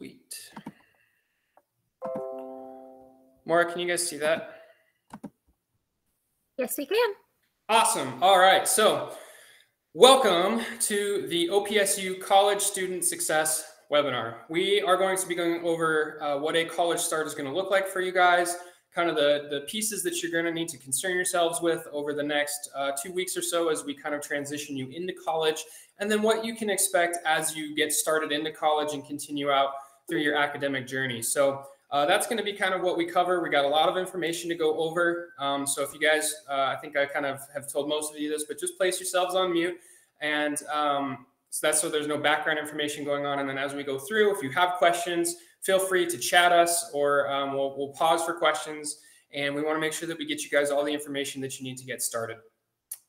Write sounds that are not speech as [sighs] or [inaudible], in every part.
Sweet. Maura, can you guys see that? Yes, we can. Awesome. All right. So, welcome to the OPSU College Student Success webinar. We are going to be going over uh, what a college start is going to look like for you guys, kind of the, the pieces that you're going to need to concern yourselves with over the next uh, two weeks or so as we kind of transition you into college, and then what you can expect as you get started into college and continue out through your academic journey. So uh, that's going to be kind of what we cover. We got a lot of information to go over. Um, so if you guys, uh, I think I kind of have told most of you this, but just place yourselves on mute. And um, so that's so there's no background information going on. And then as we go through, if you have questions, feel free to chat us or um, we'll, we'll pause for questions. And we want to make sure that we get you guys all the information that you need to get started.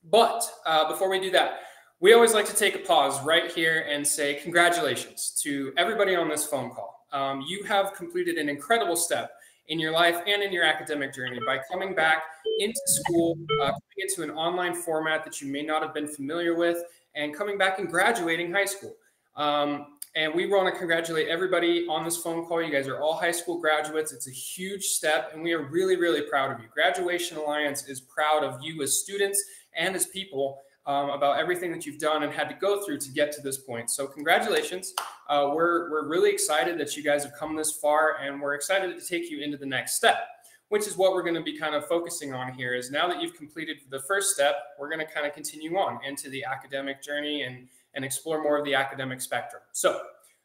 But uh, before we do that, we always like to take a pause right here and say congratulations to everybody on this phone call. Um, you have completed an incredible step in your life and in your academic journey by coming back into school, uh, coming into an online format that you may not have been familiar with, and coming back and graduating high school. Um, and we want to congratulate everybody on this phone call. You guys are all high school graduates. It's a huge step, and we are really, really proud of you. Graduation Alliance is proud of you as students and as people um, about everything that you've done and had to go through to get to this point. So congratulations. Uh, we're, we're really excited that you guys have come this far and we're excited to take you into the next step, which is what we're going to be kind of focusing on here is now that you've completed the first step, we're going to kind of continue on into the academic journey and, and explore more of the academic spectrum. So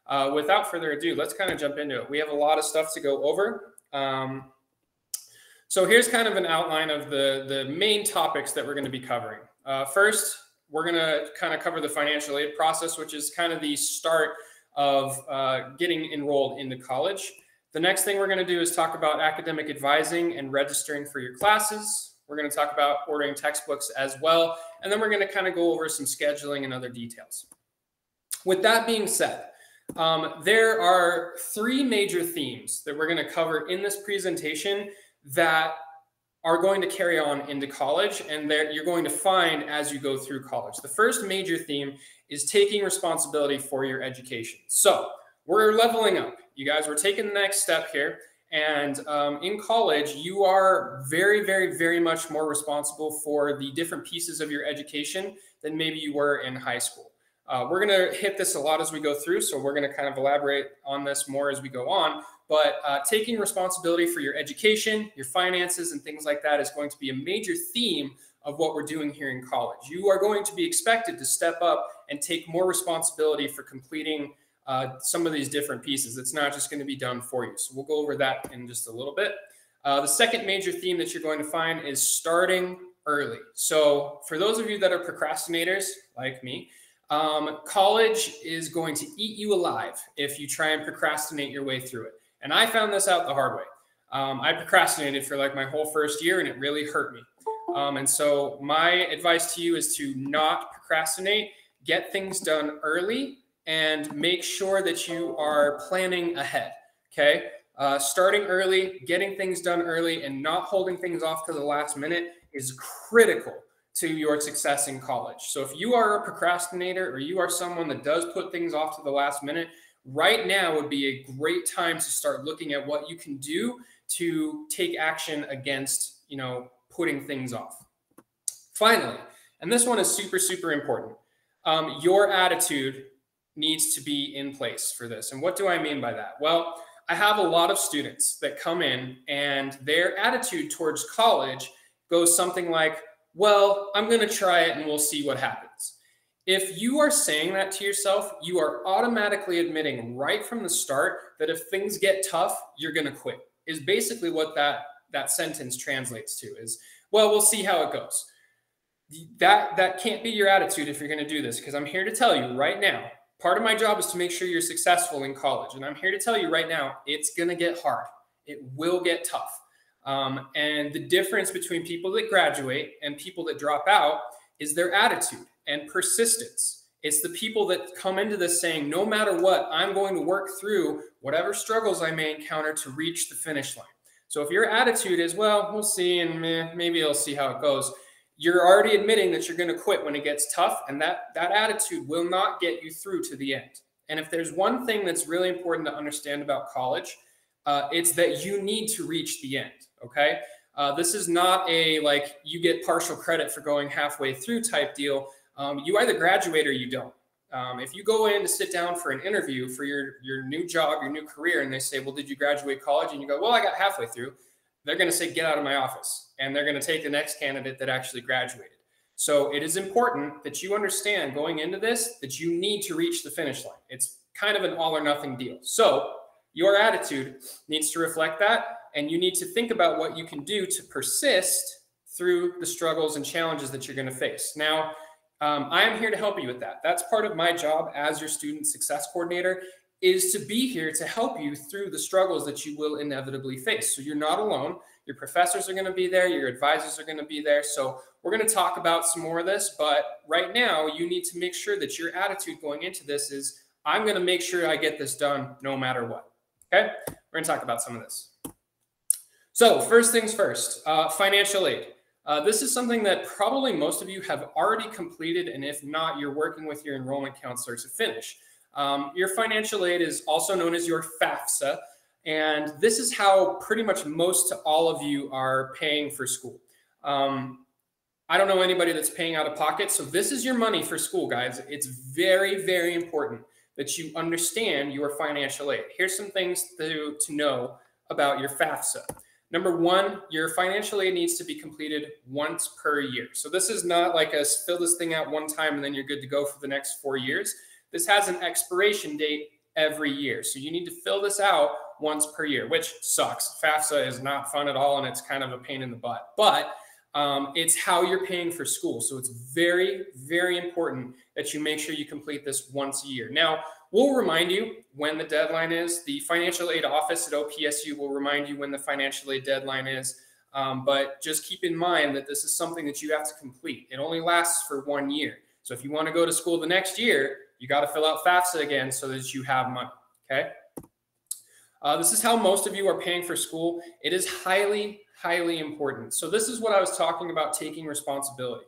uh, without further ado, let's kind of jump into it. We have a lot of stuff to go over. Um, so here's kind of an outline of the, the main topics that we're going to be covering. Uh, first, we're going to kind of cover the financial aid process, which is kind of the start of uh, getting enrolled into college. The next thing we're going to do is talk about academic advising and registering for your classes. We're going to talk about ordering textbooks as well. And then we're going to kind of go over some scheduling and other details. With that being said, um, there are three major themes that we're going to cover in this presentation that are going to carry on into college and that you're going to find as you go through college. The first major theme is taking responsibility for your education. So we're leveling up. You guys, we're taking the next step here. And um, in college, you are very, very, very much more responsible for the different pieces of your education than maybe you were in high school. Uh, we're going to hit this a lot as we go through, so we're going to kind of elaborate on this more as we go on. But uh, taking responsibility for your education, your finances, and things like that is going to be a major theme of what we're doing here in college. You are going to be expected to step up and take more responsibility for completing uh, some of these different pieces. It's not just going to be done for you. So we'll go over that in just a little bit. Uh, the second major theme that you're going to find is starting early. So for those of you that are procrastinators like me, um, college is going to eat you alive if you try and procrastinate your way through it. And I found this out the hard way. Um, I procrastinated for like my whole first year and it really hurt me. Um, and so, my advice to you is to not procrastinate, get things done early, and make sure that you are planning ahead. Okay. Uh, starting early, getting things done early, and not holding things off to the last minute is critical to your success in college. So if you are a procrastinator or you are someone that does put things off to the last minute, right now would be a great time to start looking at what you can do to take action against, you know, putting things off. Finally, and this one is super, super important. Um, your attitude needs to be in place for this. And what do I mean by that? Well, I have a lot of students that come in and their attitude towards college goes something like, well, I'm going to try it and we'll see what happens. If you are saying that to yourself, you are automatically admitting right from the start that if things get tough, you're going to quit. Is basically what that that sentence translates to is, well, we'll see how it goes. That that can't be your attitude if you're going to do this because I'm here to tell you right now, part of my job is to make sure you're successful in college and I'm here to tell you right now, it's going to get hard. It will get tough. Um, and the difference between people that graduate and people that drop out is their attitude and persistence. It's the people that come into this saying, no matter what, I'm going to work through whatever struggles I may encounter to reach the finish line. So if your attitude is, well, we'll see, and meh, maybe I'll see how it goes, you're already admitting that you're going to quit when it gets tough, and that that attitude will not get you through to the end. And if there's one thing that's really important to understand about college, uh, it's that you need to reach the end. Okay. Uh, this is not a like you get partial credit for going halfway through type deal. Um, you either graduate or you don't. Um, if you go in to sit down for an interview for your your new job, your new career, and they say, "Well, did you graduate college?" and you go, "Well, I got halfway through," they're going to say, "Get out of my office," and they're going to take the next candidate that actually graduated. So it is important that you understand going into this that you need to reach the finish line. It's kind of an all or nothing deal. So your attitude needs to reflect that, and you need to think about what you can do to persist through the struggles and challenges that you're going to face. Now, um, I am here to help you with that. That's part of my job as your student success coordinator is to be here to help you through the struggles that you will inevitably face. So you're not alone. Your professors are going to be there. Your advisors are going to be there. So we're going to talk about some more of this. But right now, you need to make sure that your attitude going into this is I'm going to make sure I get this done no matter what. Okay. We're going to talk about some of this. So, first things first uh, financial aid. Uh, this is something that probably most of you have already completed, and if not, you're working with your enrollment counselor to finish. Um, your financial aid is also known as your FAFSA, and this is how pretty much most all of you are paying for school. Um, I don't know anybody that's paying out of pocket, so this is your money for school, guys. It's very, very important that you understand your financial aid. Here's some things to, to know about your FAFSA. Number one, your financial aid needs to be completed once per year. So this is not like a fill this thing out one time and then you're good to go for the next four years. This has an expiration date every year. So you need to fill this out once per year, which sucks. FAFSA is not fun at all and it's kind of a pain in the butt. But um, it's how you're paying for school. So it's very, very important that you make sure you complete this once a year. Now, We'll remind you when the deadline is. The financial aid office at OPSU will remind you when the financial aid deadline is. Um, but just keep in mind that this is something that you have to complete. It only lasts for one year. So if you want to go to school the next year, you got to fill out FAFSA again so that you have money. Okay. Uh, this is how most of you are paying for school. It is highly, highly important. So this is what I was talking about taking responsibility.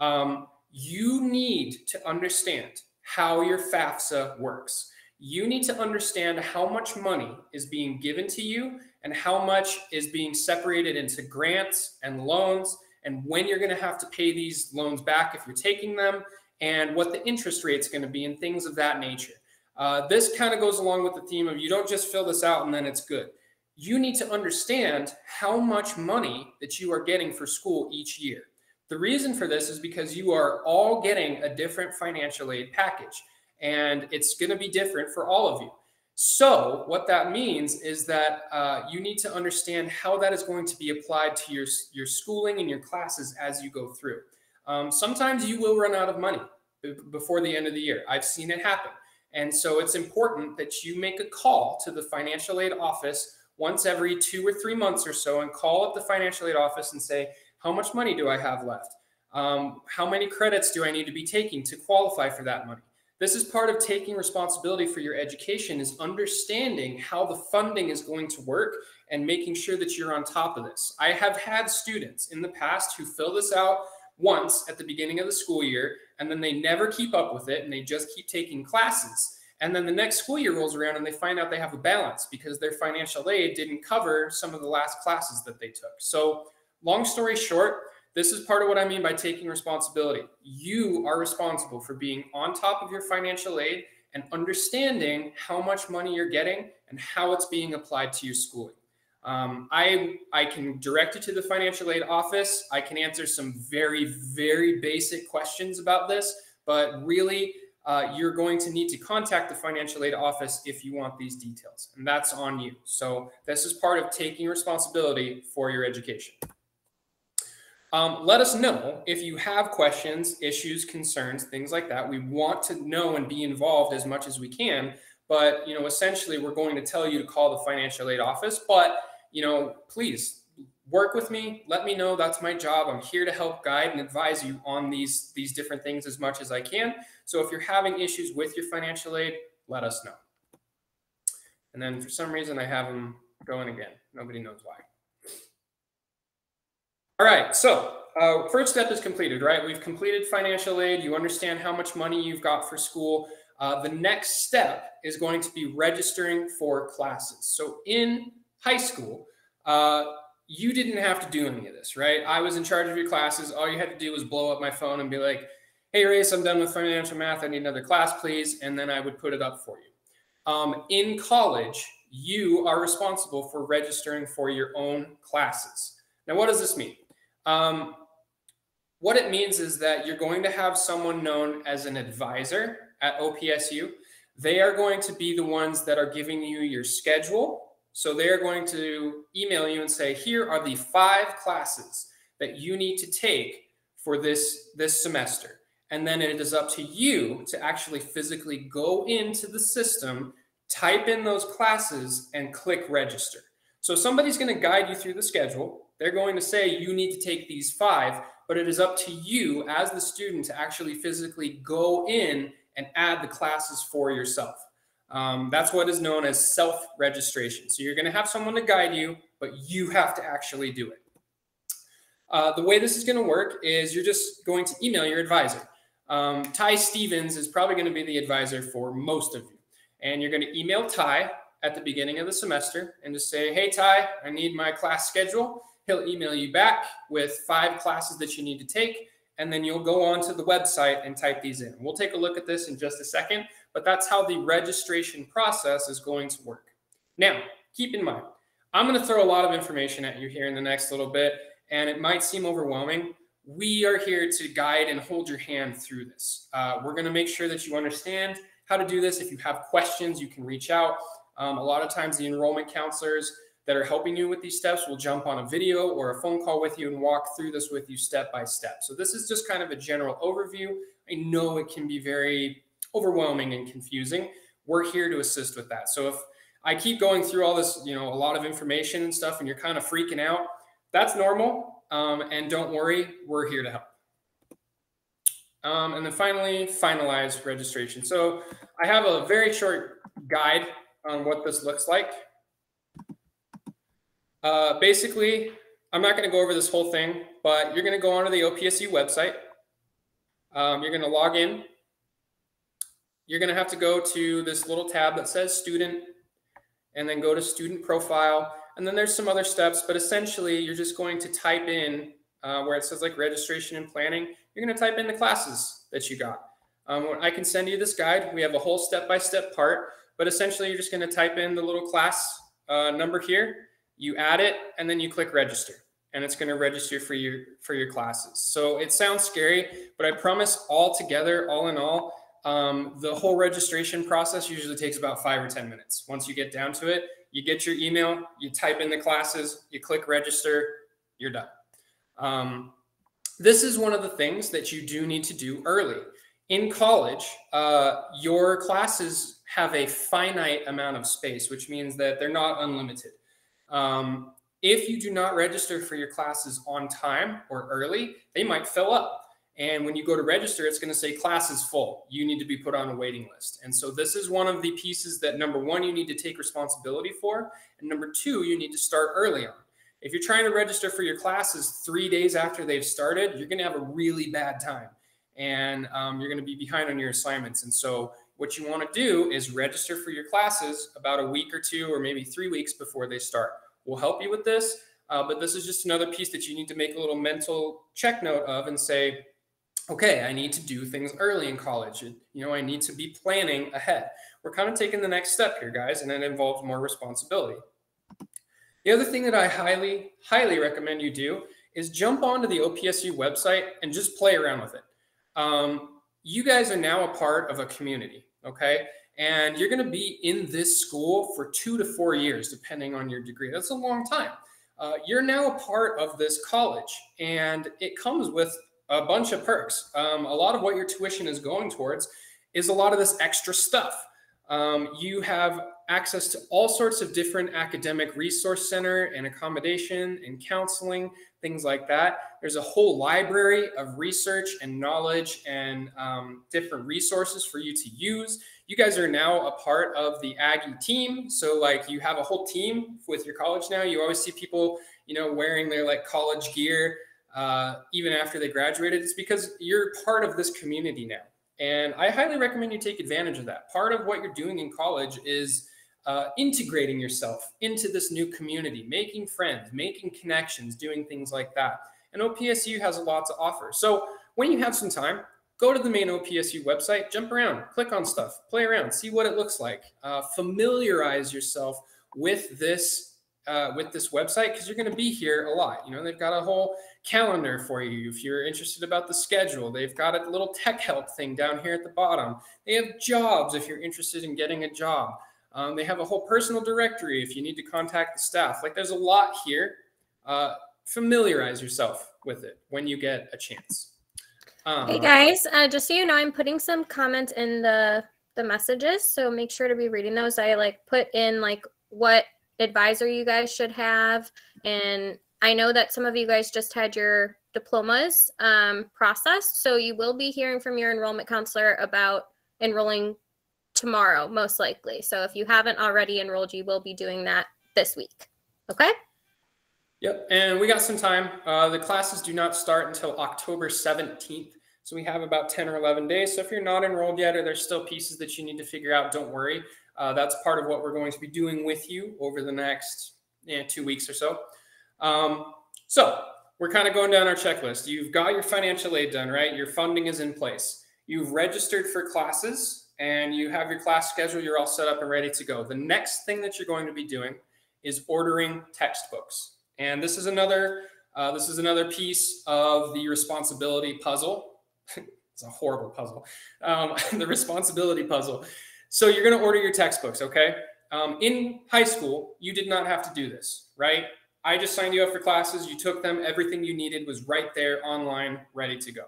Um, you need to understand how your FAFSA works. You need to understand how much money is being given to you and how much is being separated into grants and loans and when you're going to have to pay these loans back if you're taking them and what the interest rate is going to be and things of that nature. Uh, this kind of goes along with the theme of you don't just fill this out and then it's good. You need to understand how much money that you are getting for school each year. The reason for this is because you are all getting a different financial aid package, and it's going to be different for all of you. So, what that means is that uh, you need to understand how that is going to be applied to your, your schooling and your classes as you go through. Um, sometimes you will run out of money before the end of the year. I've seen it happen. And so it's important that you make a call to the financial aid office once every two or three months or so and call up the financial aid office and say, how much money do I have left? Um, how many credits do I need to be taking to qualify for that money? This is part of taking responsibility for your education is understanding how the funding is going to work and making sure that you're on top of this. I have had students in the past who fill this out once at the beginning of the school year and then they never keep up with it and they just keep taking classes. And then the next school year rolls around and they find out they have a balance because their financial aid didn't cover some of the last classes that they took. So long story short, this is part of what I mean by taking responsibility. You are responsible for being on top of your financial aid and understanding how much money you're getting and how it's being applied to your schooling. Um, I, I can direct you to the financial aid office. I can answer some very, very basic questions about this, but really, uh, you're going to need to contact the financial aid office if you want these details, and that's on you. So, this is part of taking responsibility for your education. Um, let us know if you have questions, issues, concerns, things like that. We want to know and be involved as much as we can. But you know, essentially, we're going to tell you to call the financial aid office. But you know, please work with me. Let me know. That's my job. I'm here to help guide and advise you on these these different things as much as I can. So if you're having issues with your financial aid, let us know. And then for some reason, I have them going again. Nobody knows why. All right, so uh, first step is completed, right? We've completed financial aid. You understand how much money you've got for school. uh, the next step is going to be registering for classes. So in high school, uh, you didn't have to do any of this, right? I was in charge of your classes. All you had to do was blow up my phone and be like, hey, Race, I'm done with financial math. I need another class, please. And then I would put it up for you. Um, in college, you are responsible for registering for your own classes. Now, what does this mean? Um, what it means is that you're going to have someone known as an advisor at OPSU. They are going to be the ones that are giving you your schedule. So they're going to email you and say, here are the five classes that you need to take for this, this semester. And then it is up to you to actually physically go into the system, type in those classes, and click register. So somebody's going to guide you through the schedule. They're going to say you need to take these five, but it is up to you as the student to actually physically go in and add the classes for yourself. Um, that's what is known as self registration. So you're going to have someone to guide you, but you have to actually do it. Uh, the way this is going to work is you're just going to email your advisor. Um, Ty Stevens is probably going to be the advisor for most of you. And you're going to email Ty at the beginning of the semester and just say, hey, Ty, I need my class schedule. He'll email you back with five classes that you need to take, and then you'll go onto the website and type these in. We'll take a look at this in just a second, but that's how the registration process is going to work. Now, keep in mind, I'm going to throw a lot of information at you here in the next little bit, and it might seem overwhelming. We are here to guide and hold your hand through this. Uh, we're going to make sure that you understand how to do this. If you have questions, you can reach out. Um, a lot of times, the enrollment counselors that are helping you with these steps will jump on a video or a phone call with you and walk through this with you step by step. So this is just kind of a general overview. I know it can be very overwhelming and confusing. We're here to assist with that. So if I keep going through all this, you know, a lot of information and stuff, and you're kind of freaking out, that's normal. Um, and don't worry, we're here to help. Um, and then finally, finalize registration. So I have a very short guide on what this looks like. Uh, basically, I'm not going to go over this whole thing, but you're going to go onto the OPSU website. Um, you're going to log in. You're going to have to go to this little tab that says student and then go to student profile. And then there's some other steps, but essentially you're just going to type in uh, where it says like registration and planning. You're going to type in the classes that you got. Um, I can send you this guide. We have a whole step-by-step -step part, but essentially you're just going to type in the little class uh, number here you add it and then you click register and it's going to register for your for your classes. So it sounds scary but i promise all together all in all um, the whole registration process usually takes about five or ten minutes. Once you get down to it you get your email you type in the classes you click register you're done. Um, this is one of the things that you do need to do early. In college uh, your classes have a finite amount of space which means that they're not unlimited um, if you do not register for your classes on time or early, they might fill up. And when you go to register, it's going to say class is full. You need to be put on a waiting list. And so this is one of the pieces that number one, you need to take responsibility for. And number two, you need to start early on. If you're trying to register for your classes three days after they've started, you're going to have a really bad time and um, you're going to be behind on your assignments. And so what you want to do is register for your classes about a week or two or maybe three weeks before they start. We'll help you with this, uh, but this is just another piece that you need to make a little mental check note of and say, okay, I need to do things early in college. You know, I need to be planning ahead. We're kind of taking the next step here, guys, and it involves more responsibility. The other thing that I highly, highly recommend you do is jump onto the OPSU website and just play around with it. Um, you guys are now a part of a community, okay? And you're going to be in this school for two to four years, depending on your degree. That's a long time. Uh, you're now a part of this college, and it comes with a bunch of perks. Um, a lot of what your tuition is going towards is a lot of this extra stuff. Um, you have access to all sorts of different academic resource center and accommodation and counseling, things like that. There's a whole library of research and knowledge and um, different resources for you to use. You guys are now a part of the Aggie team. So like you have a whole team with your college now. You always see people, you know, wearing their like college gear uh, even after they graduated. It's because you're part of this community now. And I highly recommend you take advantage of that. Part of what you're doing in college is uh, integrating yourself into this new community, making friends, making connections, doing things like that. And OPSU has a lot to offer. So when you have some time, go to the main OPSU website, jump around, click on stuff, play around, see what it looks like, uh, familiarize yourself with this uh, with this website because you're going to be here a lot. You know, they've got a whole calendar for you if you're interested about the schedule. They've got a little tech help thing down here at the bottom. They have jobs if you're interested in getting a job. Um, they have a whole personal directory if you need to contact the staff. Like there's a lot here. Uh, familiarize yourself with it when you get a chance. Um, hey guys, uh, just so you know, I'm putting some comments in the the messages, so make sure to be reading those. I like put in like what advisor you guys should have, and I know that some of you guys just had your diplomas um, processed, so you will be hearing from your enrollment counselor about enrolling tomorrow, most likely. So if you haven't already enrolled, you will be doing that this week. Okay. Yep, and we got some time. Uh, the classes do not start until October 17th. So we have about 10 or 11 days. So if you're not enrolled yet or there's still pieces that you need to figure out, don't worry. Uh, that's part of what we're going to be doing with you over the next yeah, two weeks or so. Um, so we're kind of going down our checklist. You've got your financial aid done, right? Your funding is in place. You've registered for classes and you have your class schedule. You're all set up and ready to go. The next thing that you're going to be doing is ordering textbooks. And this is another uh, this is another piece of the responsibility puzzle. [laughs] it's a horrible puzzle. Um, [laughs] the responsibility puzzle. So you're going to order your textbooks, okay? Um, in high school, you did not have to do this, right? I just signed you up for classes. You took them. Everything you needed was right there online, ready to go.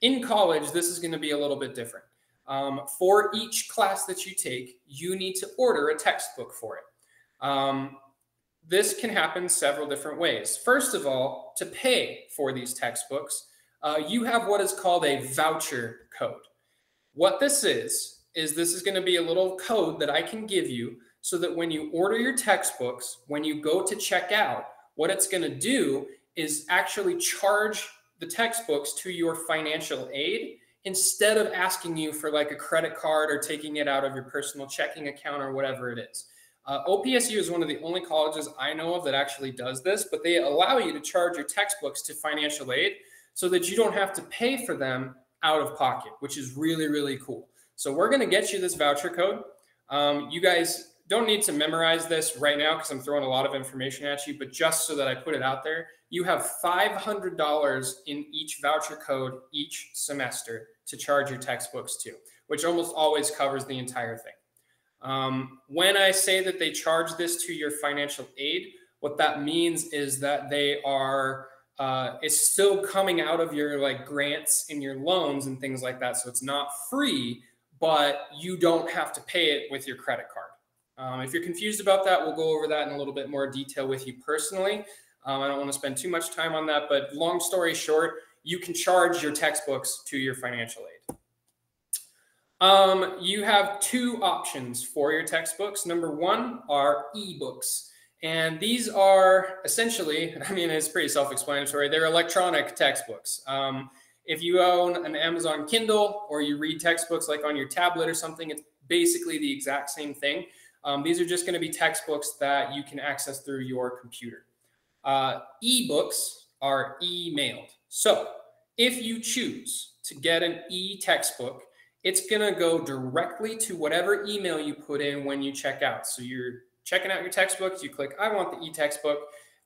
In college, this is going to be a little bit different. Um, for each class that you take, you need to order a textbook for it. Um, this can happen several different ways. First of all, to pay for these textbooks, uh, you have what is called a voucher code. What this is, is this is going to be a little code that I can give you so that when you order your textbooks, when you go to check out, what it's going to do is actually charge the textbooks to your financial aid instead of asking you for like a credit card or taking it out of your personal checking account or whatever it is. Uh, OPSU is one of the only colleges I know of that actually does this, but they allow you to charge your textbooks to financial aid so that you don't have to pay for them out of pocket, which is really, really cool. So we're going to get you this voucher code. Um, you guys don't need to memorize this right now because I'm throwing a lot of information at you, but just so that I put it out there, you have $500 in each voucher code each semester to charge your textbooks to, which almost always covers the entire thing. Um, when I say that they charge this to your financial aid, what that means is that they are uh, it's still coming out of your like grants and your loans and things like that. So it's not free, but you don't have to pay it with your credit card. Um, if you're confused about that, we'll go over that in a little bit more detail with you personally. Um, I don't want to spend too much time on that, but long story short, you can charge your textbooks to your financial aid. Um, you have two options for your textbooks. Number one are ebooks. And these are essentially, [laughs] I mean, it's pretty self explanatory. They're electronic textbooks. Um, if you own an Amazon Kindle or you read textbooks like on your tablet or something, it's basically the exact same thing. Um, these are just going to be textbooks that you can access through your computer. Uh, ebooks are emailed. So if you choose to get an e textbook, it's going to go directly to whatever email you put in when you check out. So you're checking out your textbooks, you click, I want the e-textbook.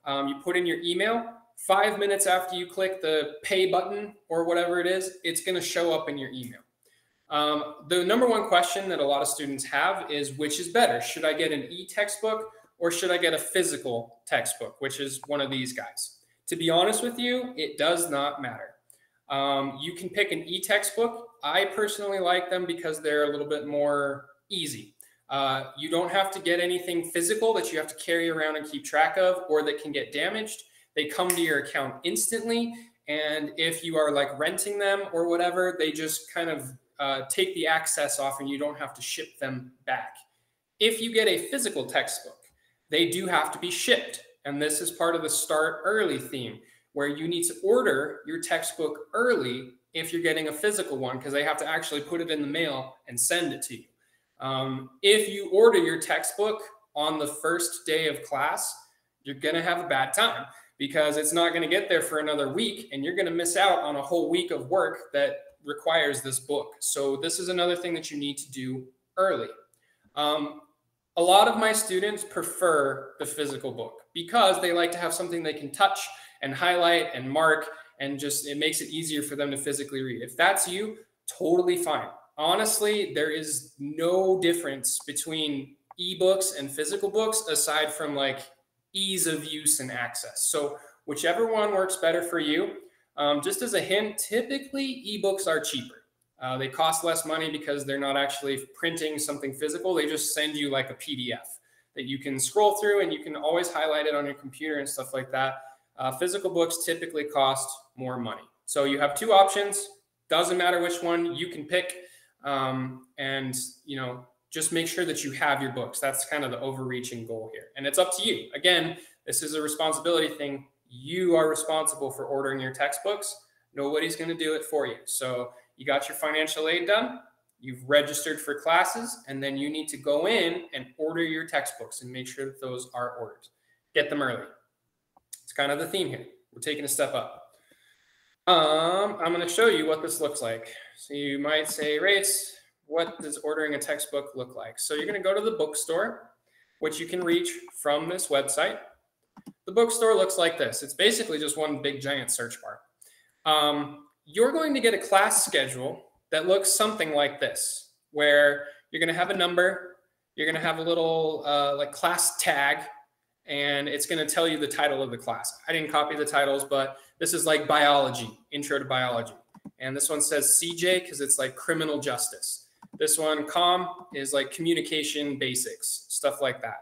Um, you put in your email. Five minutes after you click the pay button or whatever it is, it's going to show up in your email. Um, the number one question that a lot of students have is which is better? Should I get an e-textbook or should I get a physical textbook, which is one of these guys? To be honest with you, it does not matter. Um, you can pick an e-textbook. I personally like them because they're a little bit more easy. Uh, you don't have to get anything physical that you have to carry around and keep track of or that can get damaged. They come to your account instantly. And if you are like renting them or whatever, they just kind of uh, take the access off and you don't have to ship them back. If you get a physical textbook, they do have to be shipped. And this is part of the start early theme where you need to order your textbook early if you're getting a physical one because they have to actually put it in the mail and send it to you. Um, if you order your textbook on the first day of class, you're going to have a bad time because it's not going to get there for another week and you're going to miss out on a whole week of work that requires this book. So, this is another thing that you need to do early. Um, a lot of my students prefer the physical book because they like to have something they can touch and highlight and mark and just it makes it easier for them to physically read. If that's you, totally fine. Honestly, there is no difference between ebooks and physical books aside from like ease of use and access. So whichever one works better for you. Um, just as a hint, typically ebooks are cheaper. Uh, they cost less money because they're not actually printing something physical. They just send you like a PDF that you can scroll through and you can always highlight it on your computer and stuff like that. Uh, physical books typically cost more money. So you have two options. Doesn't matter which one you can pick. Um, and, you know, just make sure that you have your books. That's kind of the overreaching goal here. And it's up to you. Again, this is a responsibility thing. You are responsible for ordering your textbooks. Nobody's going to do it for you. So you got your financial aid done, you've registered for classes, and then you need to go in and order your textbooks and make sure that those are ordered. Get them early. It's kind of the theme here. We're taking a step up. Um, I'm going to show you what this looks like. So you might say, Race, what does ordering a textbook look like? So you're going to go to the bookstore, which you can reach from this website. The bookstore looks like this. It's basically just one big giant search bar. Um, you're going to get a class schedule that looks something like this, where you're going to have a number, you're going to have a little uh, like class tag, and it's going to tell you the title of the class. I didn't copy the titles, but this is like biology, intro to biology. And this one says CJ because it's like criminal justice. This one, com, is like communication basics, stuff like that.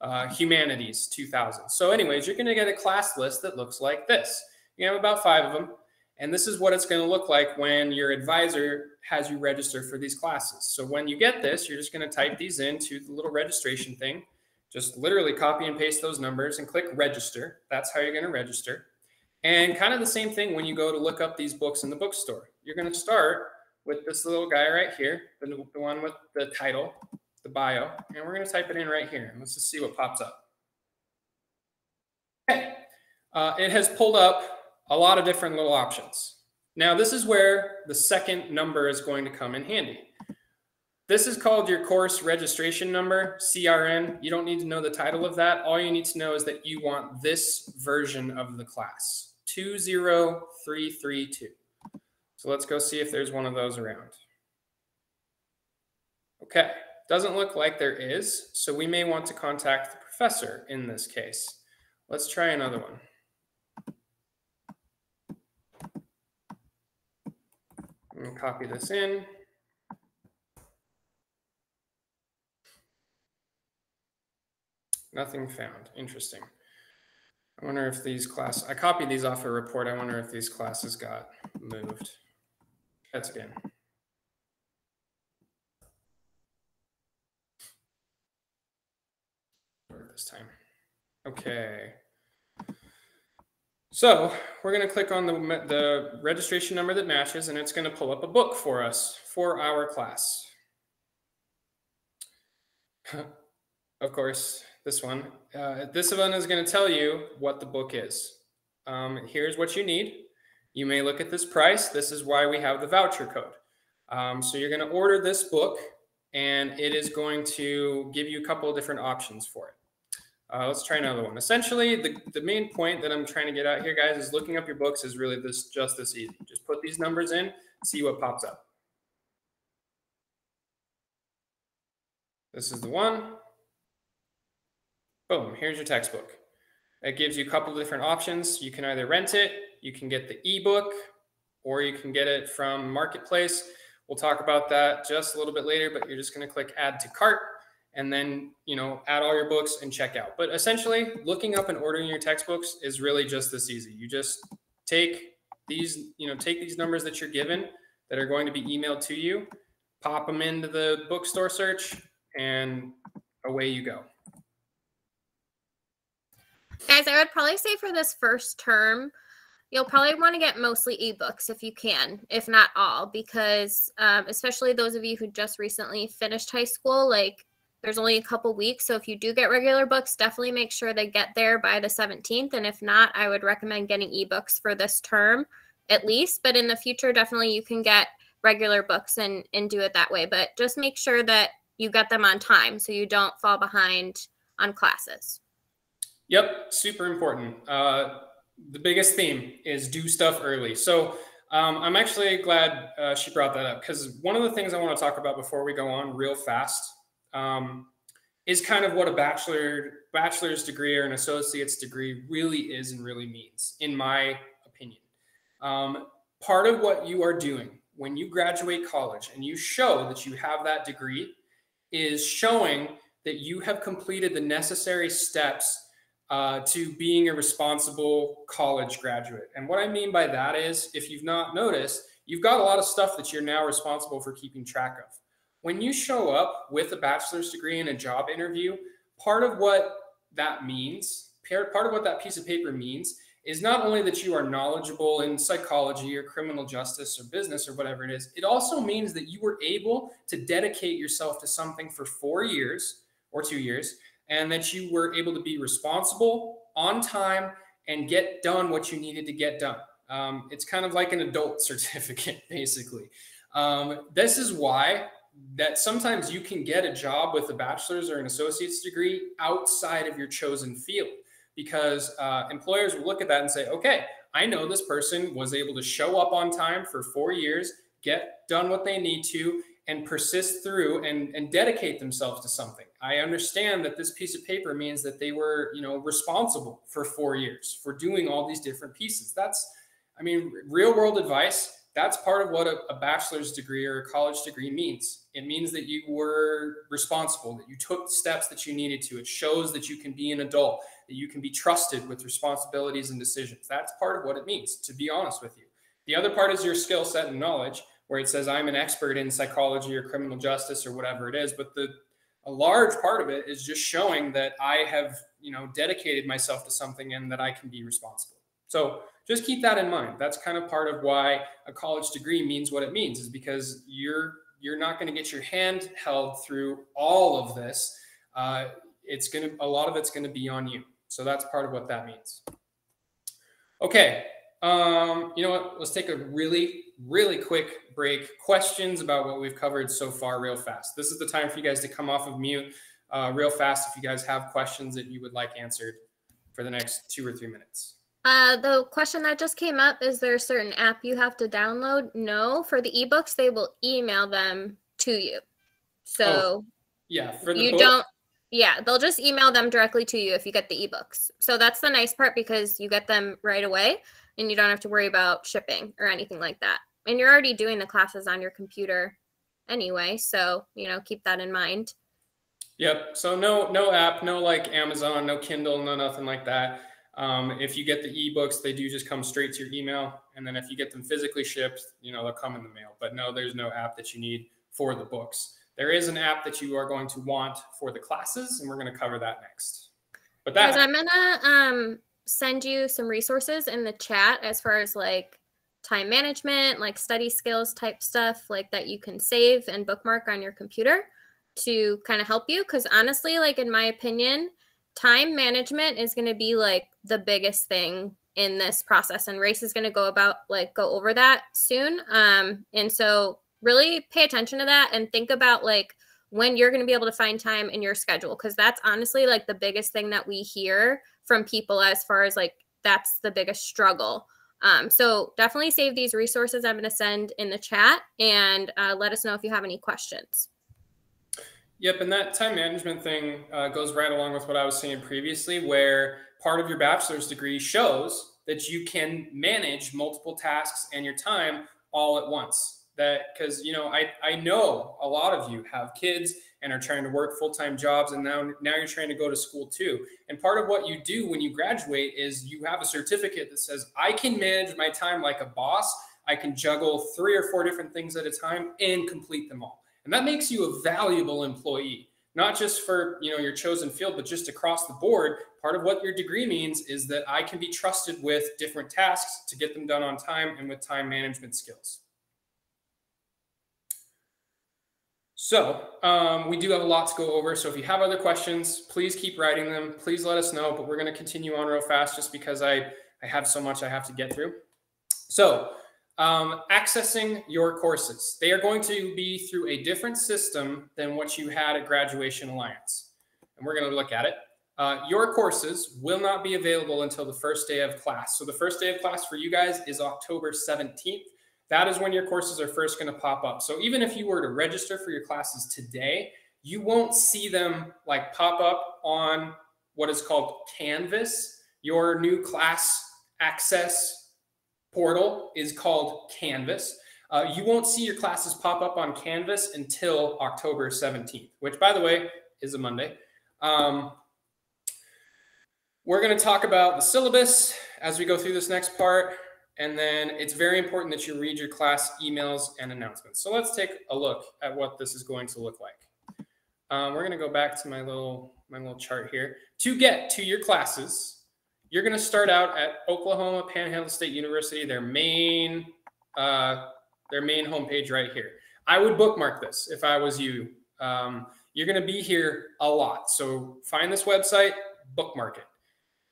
Uh, humanities, 2000. So anyways, you're going to get a class list that looks like this. You have about five of them. And this is what it's going to look like when your advisor has you register for these classes. So when you get this, you're just going to type these into the little registration thing. Just literally copy and paste those numbers and click register. That's how you're going to register. And kind of the same thing when you go to look up these books in the bookstore. You're going to start with this little guy right here, the, the one with the title, the bio, and we're going to type it in right here. And let's just see what pops up. Okay. Uh, it has pulled up a lot of different little options. Now, this is where the second number is going to come in handy. This is called your course registration number, CRN. You don't need to know the title of that. All you need to know is that you want this version of the class, 20332. So let's go see if there's one of those around. Okay, doesn't look like there is, so we may want to contact the professor in this case. Let's try another one. copy this in. Nothing found. Interesting. I wonder if these class, I copied these off a report. I wonder if these classes got moved. That's again. This time. Okay. So we're going to click on the, the registration number that matches, and it's going to pull up a book for us for our class. [laughs] of course, this one. Uh, this event is going to tell you what the book is. Um, here's what you need. You may look at this price. This is why we have the voucher code. Um, so you're going to order this book, and it is going to give you a couple of different options for it. Uh, let's try another one. Essentially, the, the main point that I'm trying to get out here, guys, is looking up your books is really this just this easy. Just put these numbers in, see what pops up. This is the one. Boom, here's your textbook. It gives you a couple different options. You can either rent it, you can get the ebook, or you can get it from Marketplace. We'll talk about that just a little bit later, but you're just going to click add to cart and then you know add all your books and check out but essentially looking up and ordering your textbooks is really just this easy you just take these you know take these numbers that you're given that are going to be emailed to you pop them into the bookstore search and away you go guys i would probably say for this first term you'll probably want to get mostly ebooks if you can, if not all, because um, especially those of you who just recently finished high school, like there's only a couple weeks. So if you do get regular books, definitely make sure they get there by the 17th. And if not, I would recommend getting ebooks for this term at least. But in the future, definitely you can get regular books and, and do it that way. But just make sure that you get them on time so you don't fall behind on classes. Yep, super important. Uh, the biggest theme is do stuff early. So um, I'm actually glad uh, she brought that up because one of the things I want to talk about before we go on real fast um, is kind of what a bachelor bachelor's degree or an associate's degree really is and really means, in my opinion. Um, part of what you are doing when you graduate college and you show that you have that degree is showing that you have completed the necessary steps uh, to being a responsible college graduate. And what I mean by that is, if you've not noticed, you've got a lot of stuff that you're now responsible for keeping track of. When you show up with a bachelor's degree in a job interview, part of what that means, part of what that piece of paper means, is not only that you are knowledgeable in psychology or criminal justice or business or whatever it is, it also means that you were able to dedicate yourself to something for four years or two years and that you were able to be responsible on time and get done what you needed to get done. Um, it's kind of like an adult [laughs] certificate, basically. Um, this is why that sometimes you can get a job with a bachelor's or an associate's degree outside of your chosen field because uh, employers will look at that and say, okay, I know this person was able to show up on time for four years, get done what they need to, and persist through and, and dedicate themselves to something. I understand that this piece of paper means that they were, you know, responsible for four years for doing all these different pieces. That's, I mean, real world advice. That's part of what a, a bachelor's degree or a college degree means. It means that you were responsible, that you took the steps that you needed to. It shows that you can be an adult, that you can be trusted with responsibilities and decisions. That's part of what it means, to be honest with you. The other part is your skill set and knowledge where it says I'm an expert in psychology or criminal justice or whatever it is. But the a large part of it is just showing that I have, you know, dedicated myself to something and that I can be responsible. So just keep that in mind. That's kind of part of why a college degree means what it means, is because you're you're not going to get your hand held through all of this. Uh, it's going to a lot of it's going to be on you. So that's part of what that means. Okay, um, you know what? Let's take a really, really quick break. Questions about what we've covered so far, real fast. This is the time for you guys to come off of mute uh, real fast if you guys have questions that you would like answered for the next two or three minutes. Uh, the question that just came up is there a certain app you have to download? No. For the ebooks, they will email them to you. So, oh, yeah, for the you book? don't yeah, they'll just email them directly to you if you get the ebooks. So that's the nice part because you get them right away and you don't have to worry about shipping or anything like that. And you're already doing the classes on your computer anyway, so you know, keep that in mind. Yep. So no no app, no like Amazon, no Kindle, no nothing like that. Um, if you get the ebooks, they do just come straight to your email, and then if you get them physically shipped, you know they'll come in the mail. But no, there's no app that you need for the books. There is an app that you are going to want for the classes, and we're going to cover that next. But that I'm gonna um send you some resources in the chat as far as like time management, like study skills type stuff, like that you can save and bookmark on your computer to kind of help you. Because honestly, like in my opinion, time management is going to be like the biggest thing in this process and race is going to go about like go over that soon um and so really pay attention to that and think about like when you're going to be able to find time in your schedule because that's honestly like the biggest thing that we hear from people as far as like that's the biggest struggle. Um, so definitely save these resources I'm going to send in the chat and uh, let us know if you have any questions. Yep, and that time management thing uh, goes right along with what I was saying previously, where part of your bachelor's degree shows that you can manage multiple tasks and your time all at once that because you know I, I know a lot of you have kids and are trying to work full-time jobs and now now you're trying to go to school too. And part of what you do when you graduate is you have a certificate that says i can manage my time like a boss. I can juggle three or four different things at a time and complete them all. And that makes you a valuable employee not just for you know your chosen field but just across the board. Part of what your degree means is that I can be trusted with different tasks to get them done on time and with time management skills. So um, we do have a lot to go over. So if you have other questions, please keep writing them. Please let us know, but we're going to continue on real fast just because I, I have so much I have to get through. So um, accessing your courses. They are going to be through a different system than what you had at Graduation Alliance. And we're going to look at it. Uh, your courses will not be available until the first day of class. So the first day of class for you guys is October 17th. That is when your courses are first going to pop up. So even if you were to register for your classes today, you won't see them like pop up on what is called Canvas, your new class access portal is called Canvas. Uh, you won't see your classes pop up on Canvas until October 17th, which, by the way, is a Monday. Um, we're going to talk about the syllabus as we go through this next part. And then it's very important that you read your class emails and announcements. So let's take a look at what this is going to look like. Um, we're going to go back to my little my little chart here. To get to your classes, you're going to start out at Oklahoma Panhandle State University, their main uh, their main homepage right here. I would bookmark this if I was you. Um, you're going to be here a lot, so find this website, bookmark it.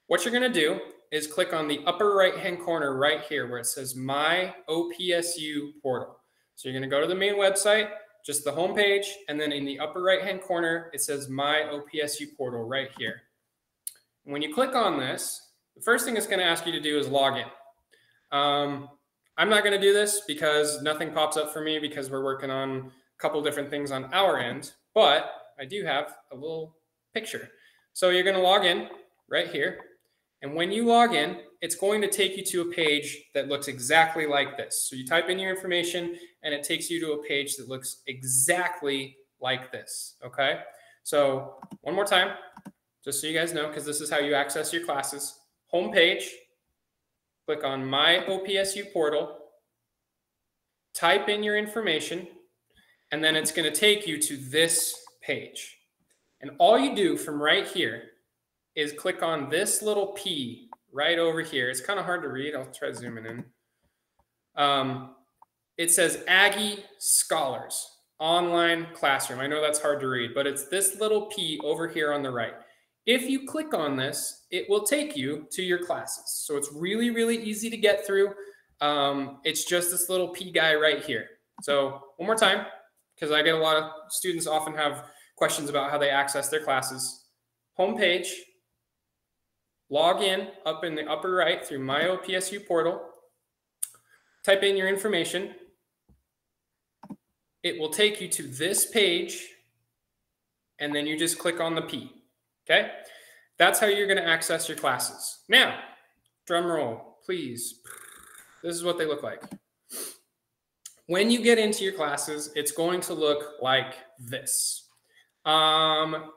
What you're going to do is click on the upper right hand corner right here where it says My OPSU Portal. So you're going to go to the main website, just the home page, and then in the upper right hand corner, it says My OPSU Portal right here. When you click on this, the first thing it's going to ask you to do is log in. Um, I'm not going to do this because nothing pops up for me because we're working on a couple different things on our end, but I do have a little picture. So you're going to log in right here. And when you log in, it's going to take you to a page that looks exactly like this. So you type in your information and it takes you to a page that looks exactly like this. Okay. So one more time, just so you guys know, because this is how you access your classes. Home page, click on My OPSU portal, type in your information, and then it's going to take you to this page. And all you do from right here is click on this little P right over here. It's kind of hard to read. I'll try zooming in. Um, it says Aggie Scholars online classroom. I know that's hard to read, but it's this little P over here on the right. If you click on this, it will take you to your classes. So it's really, really easy to get through. Um, it's just this little P guy right here. So one more time, because I get a lot of students often have questions about how they access their classes. Homepage, log in up in the upper right through my OPSU portal, type in your information. It will take you to this page, and then you just click on the P. Okay, that's how you're going to access your classes. Now, drum roll, please. This is what they look like. When you get into your classes, it's going to look like this. Um,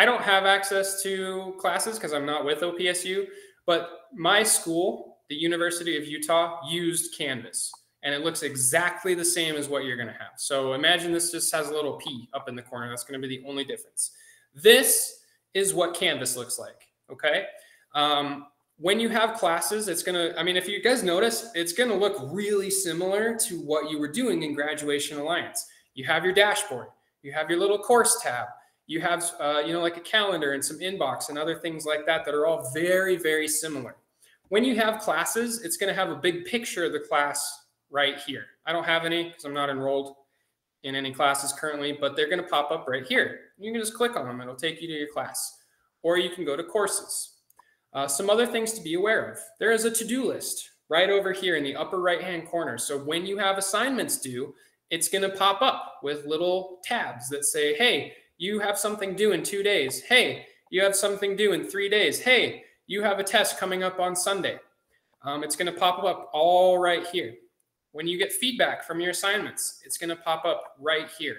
I don't have access to classes because I'm not with OPSU, but my school, the University of Utah, used Canvas and it looks exactly the same as what you're going to have. So imagine this just has a little P up in the corner. That's going to be the only difference. This is what Canvas looks like. Okay. Um, when you have classes, it's going to, I mean, if you guys notice, it's going to look really similar to what you were doing in Graduation Alliance. You have your dashboard, you have your little course tab, you have, uh, you know, like a calendar and some inbox and other things like that that are all very, very similar. When you have classes, it's going to have a big picture of the class right here. I don't have any because I'm not enrolled in any classes currently, but they're going to pop up right here. You can just click on them. It'll take you to your class. Or you can go to courses. Uh, some other things to be aware of. There is a to-do list right over here in the upper right-hand corner. So when you have assignments due, it's going to pop up with little tabs that say, hey, you have something due in two days. Hey, you have something due in three days. Hey, you have a test coming up on Sunday. Um, it's going to pop up all right here. When you get feedback from your assignments, it's going to pop up right here.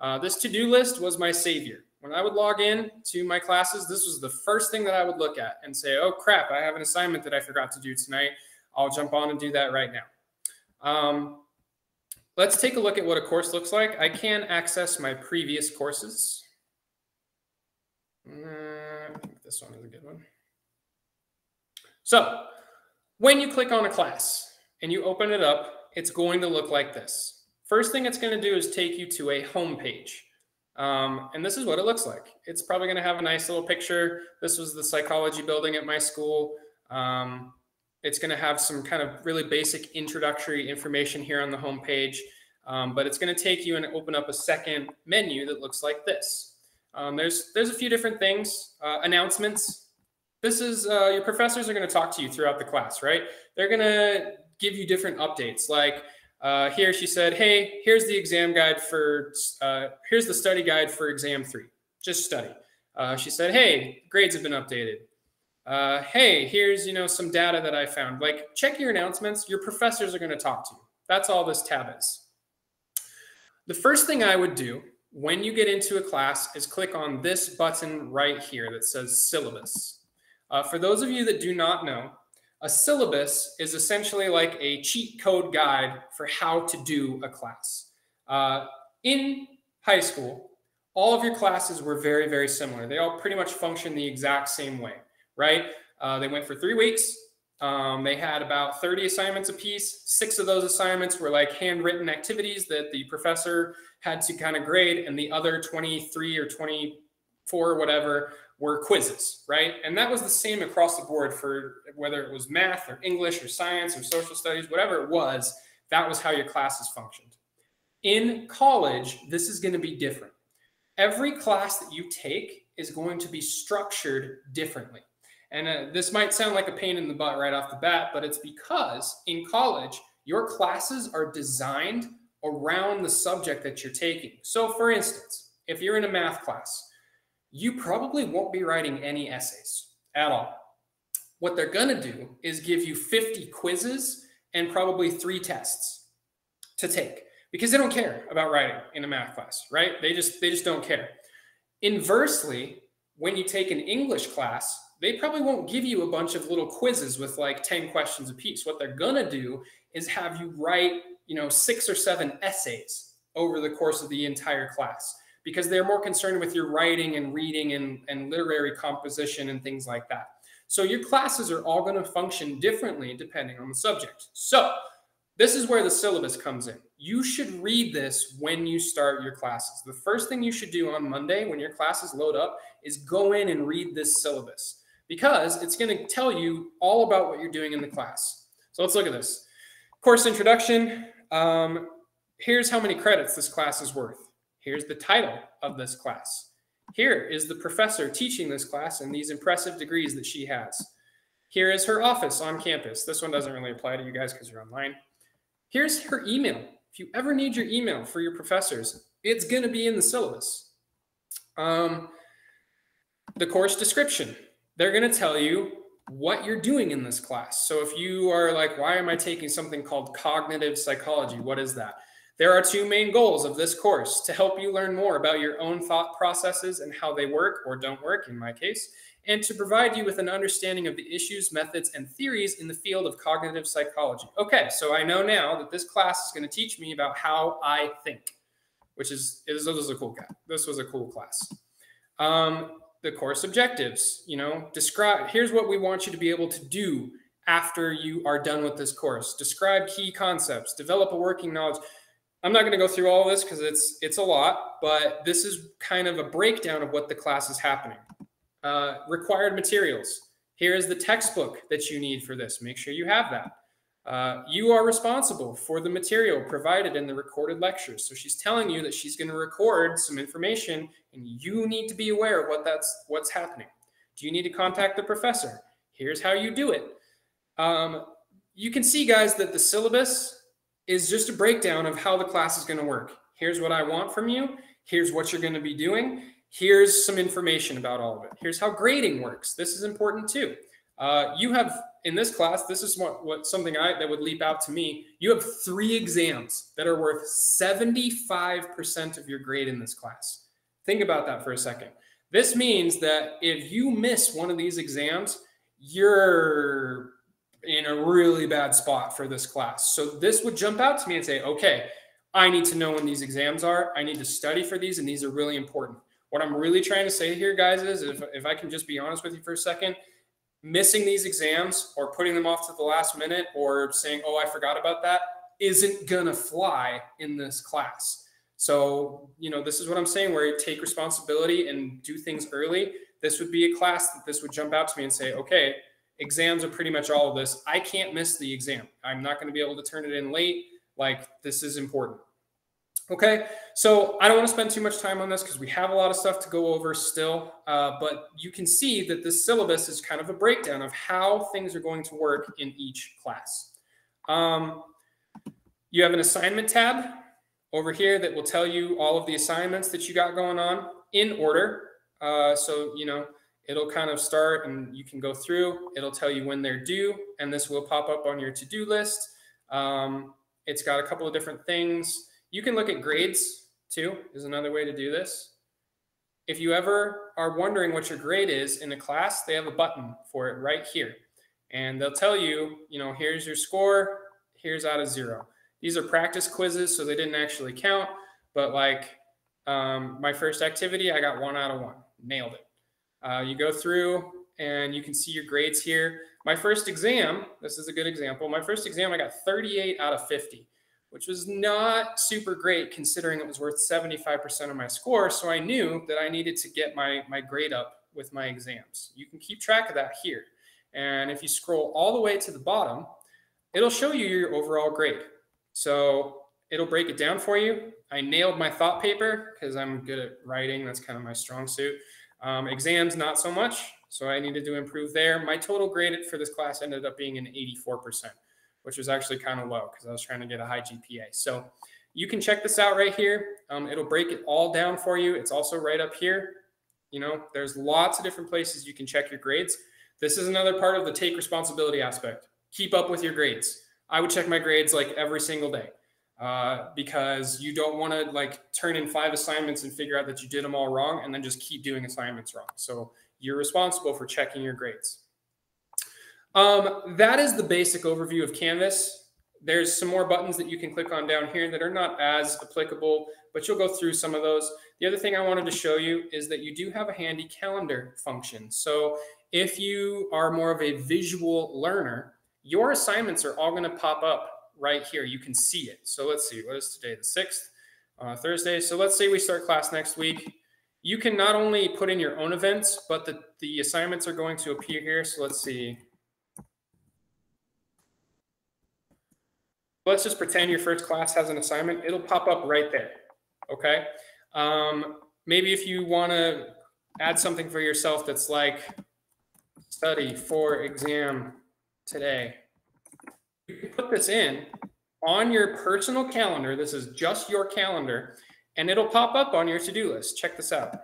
Uh, this to-do list was my savior. When I would log in to my classes, this was the first thing that I would look at and say, oh crap, I have an assignment that I forgot to do tonight. I'll jump on and do that right now. Um, let's take a look at what a course looks like. I can access my previous courses. Uh, this one is a good one. So when you click on a class and you open it up, it's going to look like this. First thing it's going to do is take you to a home page. Um, and this is what it looks like. It's probably going to have a nice little picture. This was the psychology building at my school. Um, it's going to have some kind of really basic introductory information here on the home page, um, but it's going to take you and open up a second menu that looks like this. Um, there's there's a few different things. Uh, announcements. This is uh, your professors are going to talk to you throughout the class, right? They're going to give you different updates. Like uh, here, she said, "Hey, here's the exam guide for uh, here's the study guide for exam three. Just study." Uh, she said, "Hey, grades have been updated uh, hey, here's you know some data that I found. Like check your announcements. Your professors are going to talk to you. That's all this tab is. The first thing I would do when you get into a class is click on this button right here that says syllabus. Uh, for those of you that do not know, a syllabus is essentially like a cheat code guide for how to do a class. Uh, in high school, all of your classes were very, very similar. They all pretty much function the exact same way right? Uh, they went for three weeks. Um, they had about 30 assignments apiece. Six of those assignments were like handwritten activities that the professor had to kind of grade, and the other 23 or 24 or whatever were quizzes, right? And that was the same across the board for whether it was math or English or science or social studies, whatever it was, that was how your classes functioned. In college, this is going to be different. Every class that you take is going to be structured differently. And uh, this might sound like a pain in the butt right off the bat, but it's because in college, your classes are designed around the subject that you're taking. So, for instance, if you're in a math class, you probably won't be writing any essays at all. What they're going to do is give you 50 quizzes and probably three tests to take because they don't care about writing in a math class, right? They just they just don't care. Inversely, when you take an English class, they probably won't give you a bunch of little quizzes with like 10 questions apiece. What they're going to do is have you write, you know, six or seven essays over the course of the entire class because they're more concerned with your writing and reading and, and literary composition and things like that. So your classes are all going to function differently depending on the subject. So this is where the syllabus comes in. You should read this when you start your classes. The first thing you should do on Monday when your classes load up is go in and read this syllabus because it's going to tell you all about what you're doing in the class. So let's look at this. Course introduction. Um, here's how many credits this class is worth. Here's the title of this class. Here is the professor teaching this class and these impressive degrees that she has. Here is her office on campus. This one doesn't really apply to you guys because you're online. Here's her email. If you ever need your email for your professors, it's going to be in the syllabus. Um, the course description they're going to tell you what you're doing in this class. So if you are like, why am I taking something called cognitive psychology? What is that? There are two main goals of this course to help you learn more about your own thought processes and how they work or don't work, in my case, and to provide you with an understanding of the issues, methods, and theories in the field of cognitive psychology. Okay, so I know now that this class is going to teach me about how I think, which is, this was a cool guy. This was a cool class. Um, the course objectives. You know, describe here's what we want you to be able to do after you are done with this course. Describe key concepts, develop a working knowledge. I'm not going to go through all this because it's it's a lot, but this is kind of a breakdown of what the class is happening. Uh, required materials. Here is the textbook that you need for this. Make sure you have that. Uh, you are responsible for the material provided in the recorded lectures. So she's telling you that she's going to record some information and you need to be aware of what that's what's happening. Do you need to contact the professor? Here's how you do it. Um, you can see, guys, that the syllabus is just a breakdown of how the class is going to work. Here's what I want from you. Here's what you're going to be doing. Here's some information about all of it. Here's how grading works. This is important too. Uh, you have in this class, this is what, what something I that would leap out to me. You have three exams that are worth 75% of your grade in this class. Think about that for a second. This means that if you miss one of these exams, you're in a really bad spot for this class. So this would jump out to me and say, okay, I need to know when these exams are. I need to study for these, and these are really important. What I'm really trying to say here, guys, is if, if I can just be honest with you for a second, missing these exams or putting them off to the last minute or saying, oh, I forgot about that isn't going to fly in this class. So, you know, this is what I'm saying where you take responsibility and do things early. This would be a class that this would jump out to me and say, okay, exams are pretty much all of this. I can't miss the exam. I'm not going to be able to turn it in late. Like, this is important. Okay, so I don't want to spend too much time on this because we have a lot of stuff to go over still, uh, but you can see that this syllabus is kind of a breakdown of how things are going to work in each class. Um, you have an assignment tab over here that will tell you all of the assignments that you got going on in order. Uh, so, you know, it'll kind of start and you can go through, it'll tell you when they're due, and this will pop up on your to-do list. Um, it's got a couple of different things. You can look at grades too, is another way to do this. If you ever are wondering what your grade is in a class, they have a button for it right here. And they'll tell you, you know, here's your score, here's out of zero. These are practice quizzes, so they didn't actually count. But like um, my first activity, I got one out of one, nailed it. Uh, you go through and you can see your grades here. My first exam, this is a good example. My first exam, I got 38 out of 50 which was not super great considering it was worth 75% of my score. So I knew that I needed to get my, my grade up with my exams. You can keep track of that here. And if you scroll all the way to the bottom, it'll show you your overall grade. So it'll break it down for you. I nailed my thought paper because I'm good at writing. That's kind of my strong suit. Um, exams, not so much. So I needed to improve there. My total grade for this class ended up being an 84% which was actually kind of low because I was trying to get a high GPA. So you can check this out right here. Um, it'll break it all down for you. It's also right up here. You know, there's lots of different places you can check your grades. This is another part of the take responsibility aspect. Keep up with your grades. I would check my grades like every single day uh, because you don't want to like turn in five assignments and figure out that you did them all wrong and then just keep doing assignments wrong. So you're responsible for checking your grades. Um, that is the basic overview of Canvas. There's some more buttons that you can click on down here that are not as applicable, but you'll go through some of those. The other thing I wanted to show you is that you do have a handy calendar function. So if you are more of a visual learner, your assignments are all going to pop up right here. You can see it. So let's see, what is today? The 6th, uh, Thursday. So let's say we start class next week. You can not only put in your own events, but the, the assignments are going to appear here. So let's see, let's just pretend your first class has an assignment. It'll pop up right there. Okay. Um, maybe if you want to add something for yourself that's like study for exam today, you can put this in on your personal calendar. This is just your calendar, and it'll pop up on your to do list. Check this out.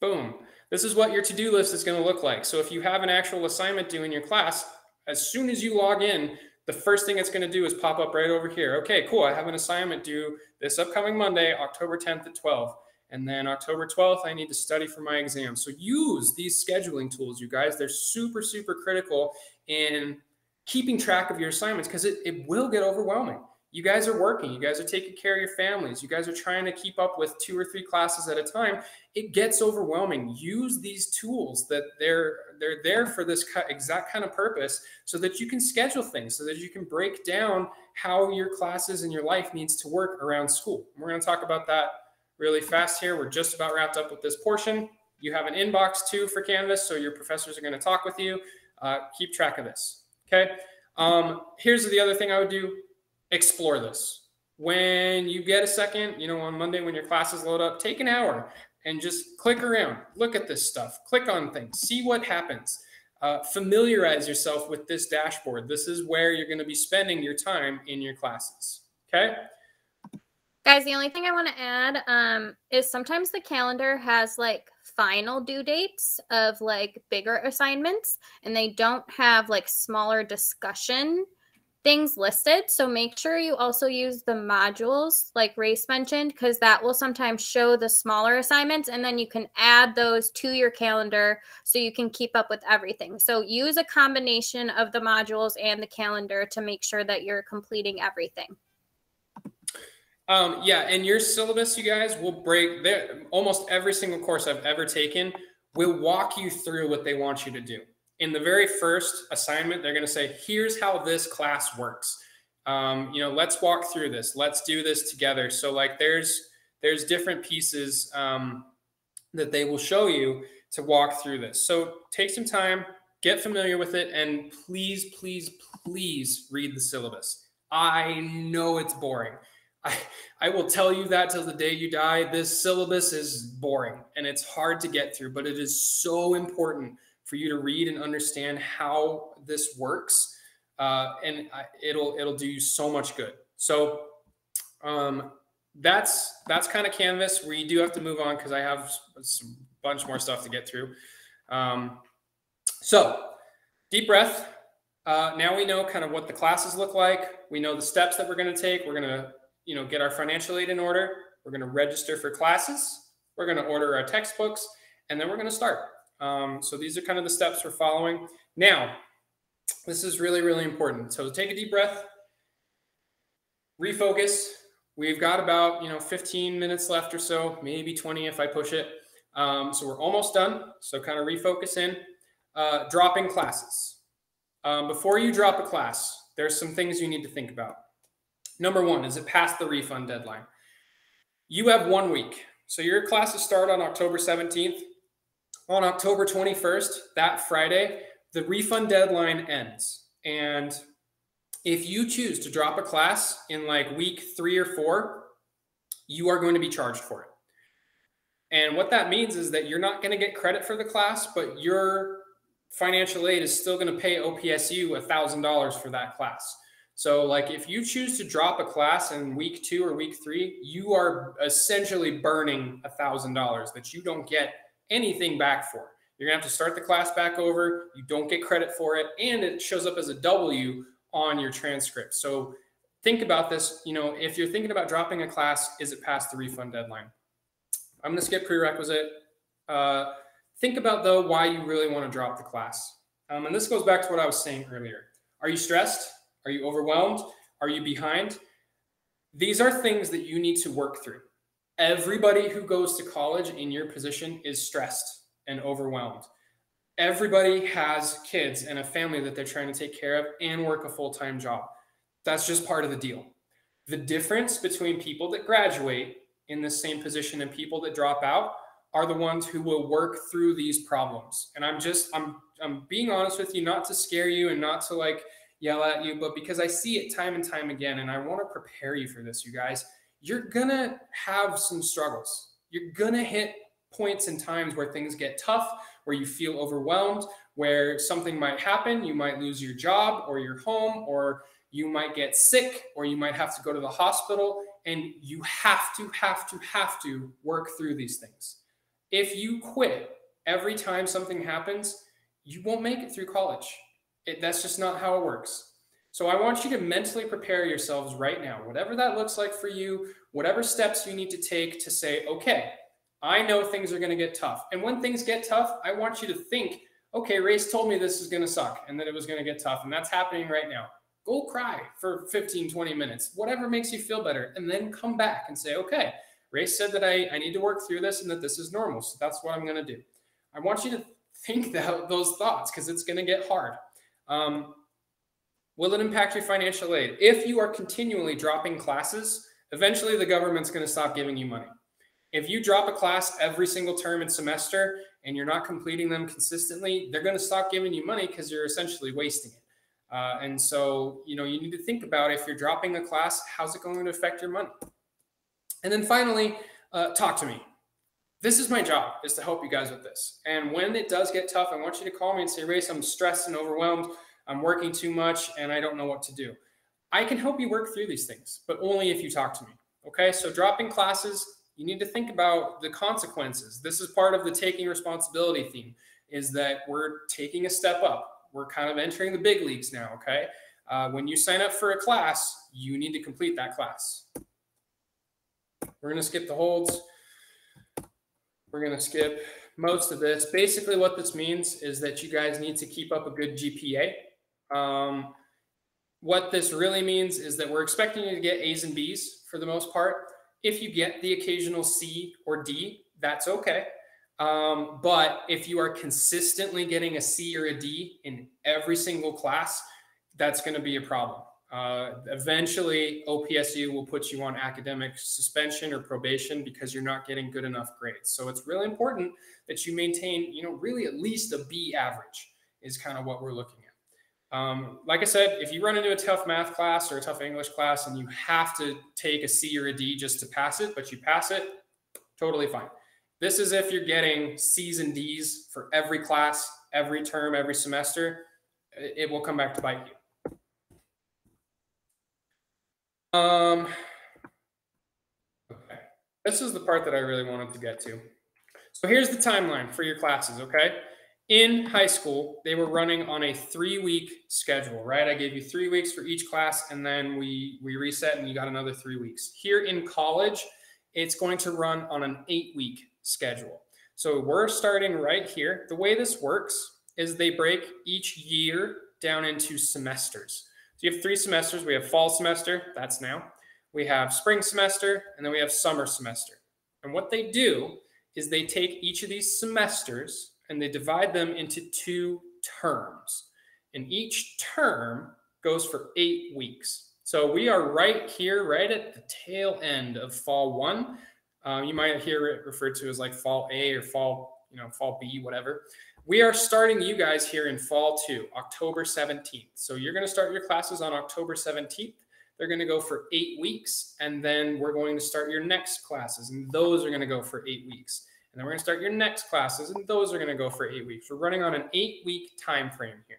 Boom. This is what your to do list is going to look like. So if you have an actual assignment due in your class, as soon as you log in, the first thing it's going to do is pop up right over here. Okay, cool. I have an assignment due this upcoming Monday, October 10th at 12. And then October 12th, I need to study for my exam. So use these scheduling tools, you guys. They're super, super critical in keeping track of your assignments because it, it will get overwhelming you guys are working you guys are taking care of your families you guys are trying to keep up with two or three classes at a time it gets overwhelming. Use these tools that they're they're there for this exact kind of purpose so that you can schedule things so that you can break down how your classes and your life needs to work around school. We're going to talk about that really fast here. We're just about wrapped up with this portion. You have an inbox too for canvas so your professors are going to talk with you. Uh, keep track of this okay? Um, here's the other thing i would do explore this. When you get a second, you know, on Monday when your classes load up, take an hour and just click around, look at this stuff, click on things, see what happens. Uh, familiarize yourself with this dashboard. This is where you're going to be spending your time in your classes. Okay. Guys, the only thing I want to add um, is sometimes the calendar has like final due dates of like bigger assignments and they don't have like smaller discussion things listed. So make sure you also use the modules like Race mentioned, because that will sometimes show the smaller assignments and then you can add those to your calendar so you can keep up with everything. So use a combination of the modules and the calendar to make sure that you're completing everything. Um, yeah, and your syllabus, you guys, will break there. Almost every single course I've ever taken will walk you through what they want you to do. In the very first assignment, they're going to say, here's how this class works. Um, you know, let's walk through this. Let's do this together. So like there's there's different pieces um, that they will show you to walk through this. So take some time, get familiar with it, and please, please, please read the syllabus. I know it's boring. [laughs] I, I will tell you that till the day you die. This syllabus is boring and it's hard to get through, but it is so important for you to read and understand how this works. Uh, and it'll it'll do you so much good. So um, that's that's kind of Canvas. We do have to move on because I have a bunch more stuff to get through. Um, so deep breath. Uh, now we know kind of what the classes look like. We know the steps that we're going to take. We're going to you know, get our financial aid in order. We're going to register for classes. We're going to order our textbooks, and then we're going to start. Um, so these are kind of the steps we're following. Now, this is really, really important. So take a deep breath, refocus. We've got about, you know, 15 minutes left or so, maybe 20 if I push it. Um, so we're almost done. So kind of refocus in. Uh, dropping classes. Um, before you drop a class, there's some things you need to think about. Number one, is it past the refund deadline? You have one week. So your classes start on October 17th. On October 21st, that Friday, the refund deadline ends. And if you choose to drop a class in like week three or four, you are going to be charged for it. And what that means is that you're not going to get credit for the class, but your financial aid is still going to pay OPSU $1,000 for that class. So, like, if you choose to drop a class in week two or week three, you are essentially burning a thousand dollars that you don't get anything back for. You're gonna have to start the class back over. You don't get credit for it, and it shows up as a W on your transcript. So, think about this. You know, if you're thinking about dropping a class, is it past the refund deadline? I'm gonna skip prerequisite. Uh, think about though why you really want to drop the class. Um, and this goes back to what I was saying earlier. Are you stressed? Are you overwhelmed? Are you behind? These are things that you need to work through. Everybody who goes to college in your position is stressed and overwhelmed. Everybody has kids and a family that they're trying to take care of and work a full time job. That's just part of the deal. The difference between people that graduate in the same position and people that drop out are the ones who will work through these problems. And I'm just I'm I'm being honest with you not to scare you and not to like yell at you, but because I see it time and time again, and I want to prepare you for this, you guys, you're gonna have some struggles. You're gonna hit points and times where things get tough, where you feel overwhelmed, where something might happen. You might lose your job or your home, or you might get sick, or you might have to go to the hospital. And you have to, have to, have to work through these things. If you quit every time something happens, you won't make it through college. It, that's just not how it works. So I want you to mentally prepare yourselves right now, whatever that looks like for you, whatever steps you need to take to say, okay, I know things are going to get tough. And when things get tough, I want you to think, okay, Race told me this is going to suck and that it was going to get tough. And that's happening right now. Go cry for 15, 20 minutes, whatever makes you feel better. And then come back and say, okay, Race said that I, I need to work through this and that this is normal. So that's what I'm going to do. I want you to think [laughs] that, those thoughts because it's going to get hard. Um, will it impact your financial aid? If you are continually dropping classes, eventually the government's going to stop giving you money. If you drop a class every single term and semester and you're not completing them consistently, they're going to stop giving you money because you're essentially wasting it. Uh, and so, you know, you need to think about if you're dropping a class, how's it going to affect your money? And then finally, uh, talk to me. This is my job is to help you guys with this. And when it does get tough, I want you to call me and say, Race, I'm stressed and overwhelmed. I'm working too much and I don't know what to do. I can help you work through these things, but only if you talk to me. Okay. So dropping classes, you need to think about the consequences. This is part of the taking responsibility theme is that we're taking a step up. We're kind of entering the big leagues now. Okay. Uh, when you sign up for a class, you need to complete that class. We're going to skip the holds. We're going to skip most of this. Basically, what this means is that you guys need to keep up a good GPA. Um, what this really means is that we're expecting you to get A's and B's for the most part. If you get the occasional C or D, that's okay. Um, but if you are consistently getting a C or a D in every single class, that's going to be a problem. Uh, eventually, OPSU will put you on academic suspension or probation because you're not getting good enough grades. So it's really important that you maintain, you know, really at least a B average is kind of what we're looking. Um, like I said, if you run into a tough math class or a tough English class and you have to take a C or a D just to pass it, but you pass it, totally fine. This is if you're getting C's and D's for every class, every term, every semester, it will come back to bite you. Um, okay. This is the part that I really wanted to get to. So here's the timeline for your classes, okay? In high school, they were running on a three-week schedule, right? I gave you three weeks for each class, and then we, we reset and you got another three weeks. Here in college, it's going to run on an eight-week schedule. So we're starting right here. The way this works is they break each year down into semesters. So you have three semesters. We have fall semester, that's now. We have spring semester, and then we have summer semester. And what they do is they take each of these semesters and they divide them into two terms. And each term goes for eight weeks. So we are right here, right at the tail end of fall one. Um, you might hear it referred to as like fall A or fall, you know, fall B, whatever. We are starting you guys here in fall two, October 17th. So you're going to start your classes on October 17th. They're going to go for eight weeks. And then we're going to start your next classes. And those are going to go for eight weeks. And then we're going to start your next classes. And those are going to go for eight weeks. We're running on an eight week time frame here.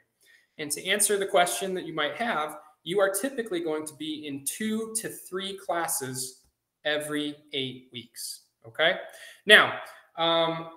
And to answer the question that you might have, you are typically going to be in two to three classes every eight weeks. Okay. Now, um,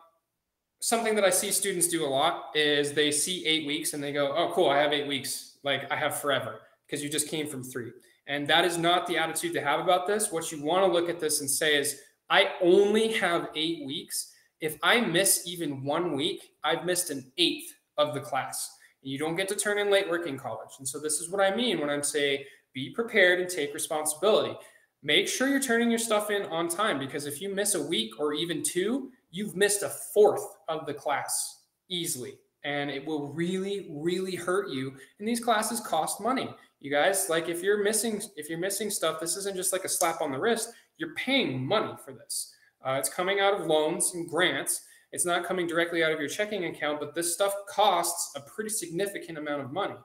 something that I see students do a lot is they see eight weeks and they go, oh, cool, I have eight weeks. Like I have forever because you just came from three. And that is not the attitude to have about this. What you want to look at this and say is, I only have eight weeks. If I miss even one week, I've missed an eighth of the class. And you don't get to turn in late working college. And so this is what I mean when I'm saying be prepared and take responsibility. Make sure you're turning your stuff in on time because if you miss a week or even two, you've missed a fourth of the class easily. And it will really, really hurt you. And these classes cost money. You guys, like if you're missing, if you're missing stuff, this isn't just like a slap on the wrist. You're paying money for this. Uh, it's coming out of loans and grants. It's not coming directly out of your checking account, but this stuff costs a pretty significant amount of money.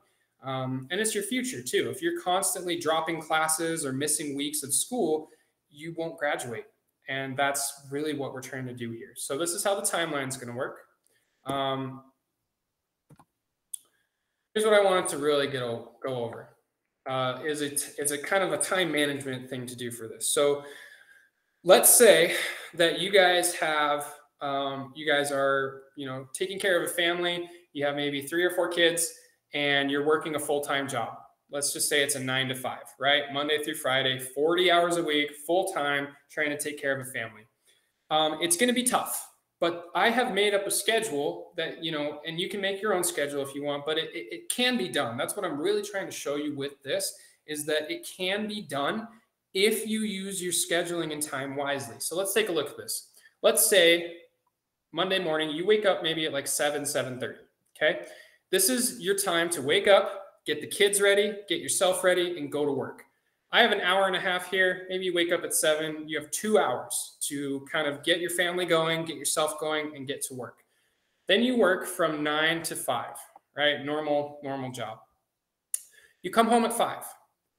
Um, and it's your future too. If you're constantly dropping classes or missing weeks of school, you won't graduate. And that's really what we're trying to do here. So this is how the timeline is going to work. Um, here's what I wanted to really go, go over. Uh, is it it's a kind of a time management thing to do for this. So let's say that you guys have um, you guys are you know taking care of a family. You have maybe three or four kids, and you're working a full time job let's just say it's a nine to five, right? Monday through Friday, 40 hours a week, full time, trying to take care of a family. Um, it's going to be tough, but I have made up a schedule that, you know, and you can make your own schedule if you want, but it, it, it can be done. That's what I'm really trying to show you with this is that it can be done if you use your scheduling and time wisely. So let's take a look at this. Let's say Monday morning, you wake up maybe at like 7, 7.30, okay? This is your time to wake up, get the kids ready, get yourself ready, and go to work. I have an hour and a half here. Maybe you wake up at seven. You have two hours to kind of get your family going, get yourself going, and get to work. Then you work from nine to five, right? Normal, normal job. You come home at five.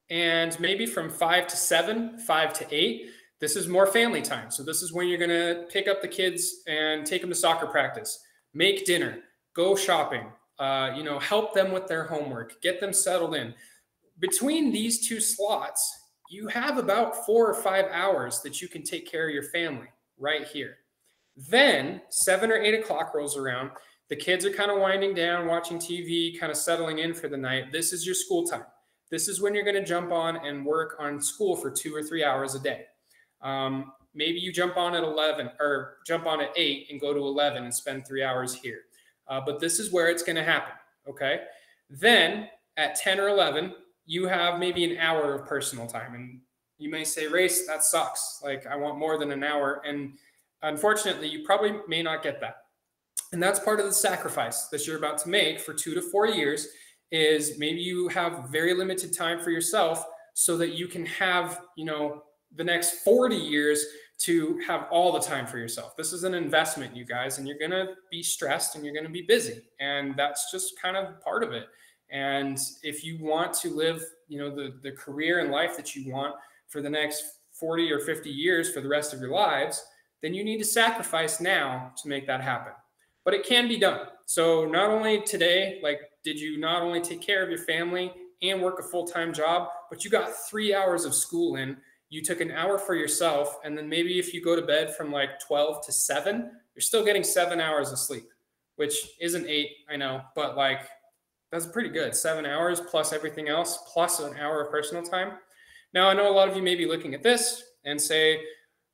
And maybe from five to seven, five to eight, this is more family time. So this is when you're going to pick up the kids and take them to soccer practice, make dinner, go shopping, uh, you know, help them with their homework, get them settled in. Between these two slots, you have about four or five hours that you can take care of your family right here. Then seven or eight o'clock rolls around. The kids are kind of winding down, watching TV, kind of settling in for the night. This is your school time. This is when you're going to jump on and work on school for two or three hours a day. Um, maybe you jump on at 11 or jump on at 8 and go to 11 and spend three hours here uh, but this is where it's going to happen. Okay. Then at 10 or 11, you have maybe an hour of personal time. And you may say, Race, that sucks. Like, I want more than an hour. And unfortunately, you probably may not get that. And that's part of the sacrifice that you're about to make for two to four years is maybe you have very limited time for yourself so that you can have, you know, the next 40 years to have all the time for yourself. This is an investment, you guys, and you're going to be stressed and you're going to be busy. And that's just kind of part of it. And if you want to live, you know, the, the career and life that you want for the next 40 or 50 years for the rest of your lives, then you need to sacrifice now to make that happen. But it can be done. So not only today, like, did you not only take care of your family and work a full-time job, but you got three hours of school in you took an hour for yourself and then maybe if you go to bed from like 12 to 7 you're still getting seven hours of sleep which isn't eight i know but like that's pretty good seven hours plus everything else plus an hour of personal time now i know a lot of you may be looking at this and say